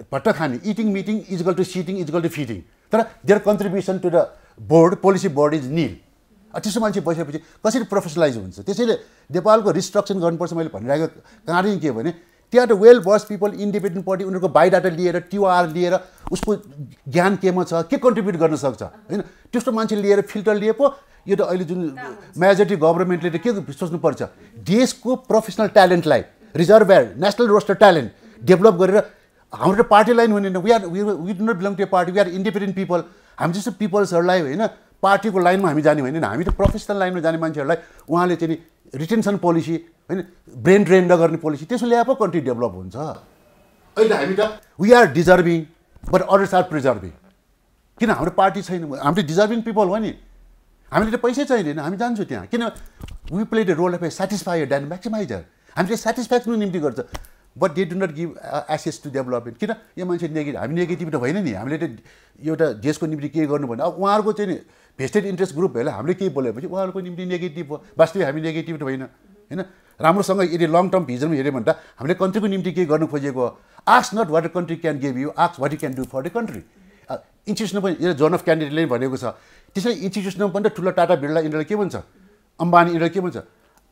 भट्ट खाने। Eating meeting equal to sitting equal to fitting. तर their contribution to the board policy board is nil त्यस्तो मान्छे बसेपछि कसरी प्रोफेसनलाइज हुन्छ? त्यसैले नेपालको रिस्ट्रक्सन गर्नुपर्छ मैले भनिरहेको कारण के भने त्यहाँ त well based people independent party उनीहरूको बायोडाटा लिएर टिआर लिएर उसको ज्ञान केमा छ के कन्ट्रिब्युट गर्न सक्छ? होइन? त्यस्तो मान्छे लिएर फिल्टर लिए पो यो त अहिले जुन मेजोरिटी गभर्मेन्टले त के सोच्नुपर्छ? देशको professional ट्यालेन्टलाई reservoir national roster talent develop गरेर हाम्रो पार्टी लाइन हुने we are we do not belong to party we are independent people हामी जस्तो पिपल्सहरूलाई होइन। पार्टीको लाइनमा हामी जाने होइन हामी त प्रोफेसनल लाइनमा जाने मान्छेहरूलाई उहाँले चाहिँ रिटेन्सन पोलिसी होइन ब्रेन ड्रेन नगर्ने पोलिसी त्यसो ल्याए पो कन्ट्री डेभलप हुन्छ। अहिले हामी त we are deserving but others are preserving किन हाम्रो पार्टी छैन? हामीले डिजर्भिङ पिपल हो नि। हामीले त पैसै चाहिँदैन हामी जान्छौँ त्यहाँ। किन? We play the role of a satisfier and maximizer हामीले सेटिस्फ्याक्सनको निम्ति गर्छ। But they do not give access to development किन यो मान्छे नेगेटिभ हामी नेगेटिभ त होइन नि हामीले त एउटा देशको निम्ति के गर्नु भने अब उहाँहरूको चाहिँ भेस्टेड इन्ट्रेस्ट ग्रुप भयो हामीले केही बोलेपछि उहाँहरूको निम्ति नेगेटिभ हो वास्तविक हामी नेगेटिभ त होइन होइन राम्रोसँग यदि लङ टर्म भिजनमा हेऱ्यो भने त हामीले कन्ट्रीको निम्ति केही गर्नु खोजेको हो आक्स not what country can give you आक्स what you can do for the country इन्स्टिट्युसनमा पनि यो जोन अफ क्यान्डिडेटले भनेको छ त्यसरी इन्स्टिट्युसनमा पनि त ठुलो टाटा बिर्ला यिनीहरूलाई के भन्छ अम्बानी यिनीहरूलाई के भन्छ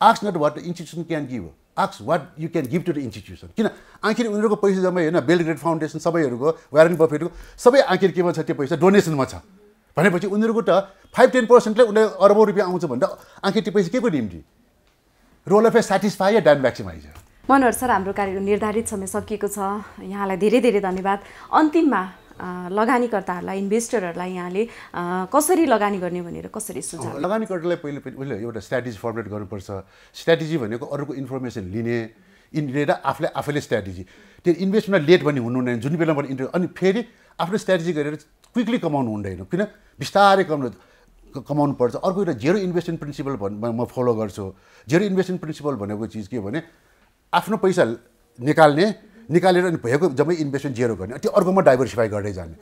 आक्स not what institution can give आक्स what you can give to the institution किन आखिर उनीहरूको पैसा जम्मै होइन बेलग्रेड फाउन्डेसन सबैहरूको वारेन बफेटको सबै आखिर केमा छ त्यो पैसा? डोनेसनमा छ। भनेपछि उनीहरूको त फाइभ टेन पर्सेन्टले उनीहरू अरबौँ रुपियाँ आउँछ भन्दा आखिर त्यो पैसा के को निम्ति? रोल अफ ए साटिस्फाई डान म्याक्सिमाइजर मनोहर सर हाम्रो कार्यक्रम निर्धारित समय सकिएको छ। यहाँलाई धेरै धेरै धन्यवाद। अन्तिममा लगानीकर्ताहरूलाई इन्भेस्टरहरूलाई यहाँले कसरी लगानी गर्ने भनेर कसरी सुझाव लगानीकर्तालाई पहिले पनि उसले एउटा स्ट्राटेजी फर्मुलेट गर्नुपर्छ। स्ट्राटेजी भनेको अरूको इन्फर्मेसन लिने लिएर आफूले आफैले स्ट्राटेजी त्यो इन्भेस्टमेन्ट लेट भन्ने हुनु हुँदैन जुन बेलाबाट इन्टर अनि फेरि आफ्नो स्ट्राटेजी गरेर क्विकली कमाउनु हुँदैन किन? बिस्तारै कमाउनु कमाउनु पर्छ अर्को एउटा जेरो इन्भेस्टमेन्ट प्रिन्सिपल भन् म फलो गर्छु। जेरो इन्भेस्टमेन्ट प्रिन्सिपल भनेको चिज के भने आफ्नो पैसा निकाल्ने निकालेर अनि भएको जम्मै इन्भेस्टमेन्ट जेरो गर्ने। त्यो अर्कोमा डाइभर्सिफाई गर्दै जाने।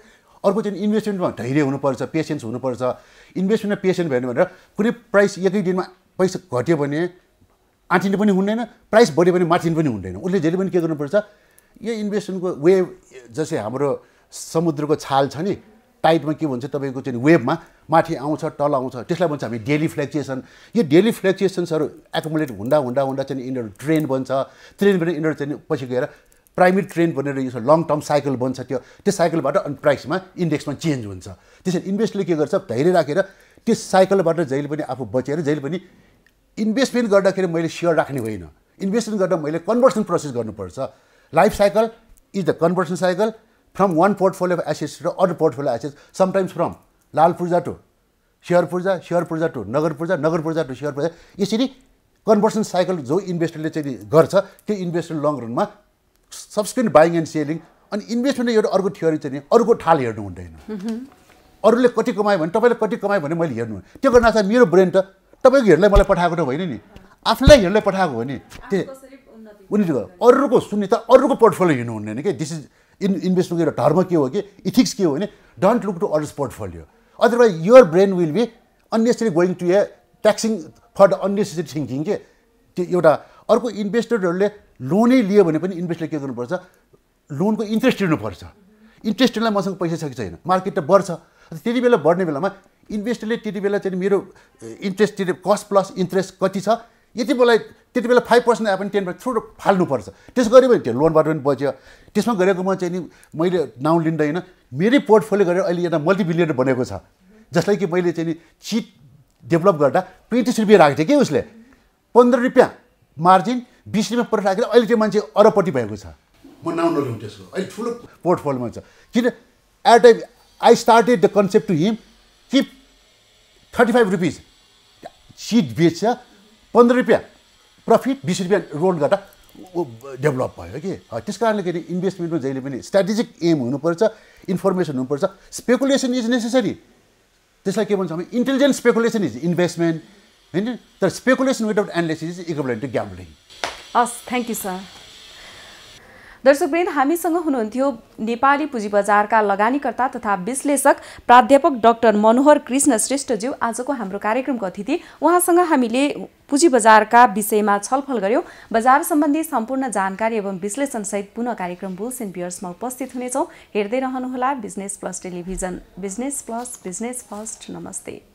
अर्को चाहिँ इन्भेस्टमेन्टमा धैर्य हुनुपर्छ पेसेन्स हुनुपर्छ। इन्भेस्टमेन्टमा पेसेन्ट भएन भनेर कुनै प्राइस एकै दिनमा पैसा घट्यो भने आँटिनु पनि हुँदैन प्राइस बढ्यो भने माथिनु पनि हुँदैन। उसले जहिले पनि के गर्नुपर्छ यो इन्भेस्टमेन्टको वेभ जस्तै हाम्रो समुद्रको छाल छ नि टाइटमा के भन्छ तपाईँको चाहिँ वेभमा माथि आउँछ तल आउँछ त्यसलाई भन्छ हामी डेली फ्लेक्चुएसन यो डेली फ्लेक्चुएसन्सहरू एकोमुलेट हुँदा हुँदा हुँदा चाहिँ यिनीहरू ट्रेन बन्छ। ट्रेन भने यिनीहरू चाहिँ पछि गएर प्राइमेरी ट्रेन्ड भनेर यो लङ टर्म साइकल बन्छ त्यो। त्यो साइकलबाट अनि प्राइसमा इन्डेक्समा चेन्ज हुन्छ। त्यसरी इन्भेस्टले के गर्छ धैर्य राखेर त्यो साइकलबाट जहिले पनि आफू बचेर जहिले पनि इन्भेस्टमेन्ट गर्दाखेरि मैले सेयर राख्ने होइन। इन्भेस्टमेन्ट गर्दा मैले कन्भर्सन प्रोसेस गर्नुपर्छ। Life cycle is the conversion cycle from one portfolio of assets to other portfolio assets sometimes from लाल पूर्जा टु सेयर पूर्जा सेयर पूर्जा टु नगर पूर्जा नगर पूर्जा टु सेयर पूर्जा यसरी कन्भर्सन साइकल जो इन्भेस्टरले चाहिँ गर्छ त्यो इन्भेस्टर लङ रनमा सब्सक्रिन्ट बाइङ एन्ड सेलिङ अनि इन्भेस्टमेन्ट एउटा अर्को थ्योरी चाहिँ नि अरूको ठाल हेर्नु हुँदैन। अरूले कति कमायो भने तपाईँले कति कमायो भने मैले हेर्नु। त्यो गर्न चाहिँ मेरो ब्रेन त तपाईँको हेर्नलाई मलाई पठाएको त होइन नि। आफूलाई हेर्नलाई पठाएको हो नि। त्यो उनीहरूको अरूको सुन्ने त अरूको पोर्टफोलियो हिँड्नु हुँदैन कि? दिस इज इन इन्भेस्टमेन्टको एउटा धर्म के हो कि? इथिक्स के हो भने don't look to others portfolio otherwise your brain will be unnecessary going to a taxing for the unnecessary thinking के? त्यो एउटा अर्को इन्भेस्टरहरूले लोनै लियो भने पनि इन्भेस्टरले के गर्नुपर्छ? लोनको इन्ट्रेस्ट तिर्नुपर्छ। इन्ट्रेस्ट तिर्नलाई मसँग पैसा छ कि छैन? मार्केट त बढ्छ। त्यति बेला बढ्ने बेलामा इन्भेस्टरले त्यति बेला चाहिँ मेरो इन्ट्रेस्ट तिरे कस्ट प्लस इन्ट्रेस्ट कति छ? यति बेला त्यति बेला फाइभ पर्सेन्ट आयो भने टेन पर्सेन्ट थ्रु फाल्नुपर्छ। त्यसो गऱ्यो भने त्यो लोनबाट पनि बच्यो। त्यसमा गरेकोमा चाहिँ नि मैले नाउँ लिँदैन। मेरै पोर्टफोलियो गरेर अहिले एउटा मल्टिबिलियनर बनेको छ। जसलाई कि मैले चाहिँ नि चिट डेभलप गर्दा पैँतिस रुपियाँ राखेको थिएँ कि उसले? पन्ध्र रुपियाँ। मार्जिन बिस रुपियाँ पर राखेर अहिले त्यो मान्छे अरबपट्टि भएको छ। म नाउँ नलिउँ त्यसको अहिले ठुलो पोर्टफोलियोमा छ। किन at a I started the concept to him कि थर्टी फाइभ रुपिज सिट बेच्छ पन्ध्र रुपियाँ प्रफिट बिस रुपियाँ रोल गर्दा डेभलप भयो कि। त्यस कारणले गर्दा इन्भेस्टमेन्टमा जहिले पनि स्ट्राटेजिक एम हुनुपर्छ इन्फर्मेसन हुनुपर्छ। स्पेकुलेसन इज नेसेसरी त्यसलाई के भन्छ भने इन्टेलिजेन्ट स्पेकुलेसन इज इन्भेस्टमेन्ट होइन? तर speculation without analysis is equivalent to gambling हस् थ्याङ्क यू सर दर्शकवृन्द हामीसँग हुनुहुन्थ्यो नेपाली पुँजी बजारका लगानीकर्ता तथा विश्लेषक प्राध्यापक डाक्टर मनोहर कृष्ण श्रेष्ठज्यू। आजको हाम्रो कार्यक्रमको अतिथि। उहाँसँग हामीले पुँजी बजारका विषयमा छलफल गऱ्यौँ बजार सम्बन्धी सम्पूर्ण जानकारी एवं विश्लेषणसहित पुनः कार्यक्रम बुल्स एन्ड बियर्समा उपस्थित हुनेछौँ। हेर्दै रहनुहोला business plus television business plus business first नमस्ते।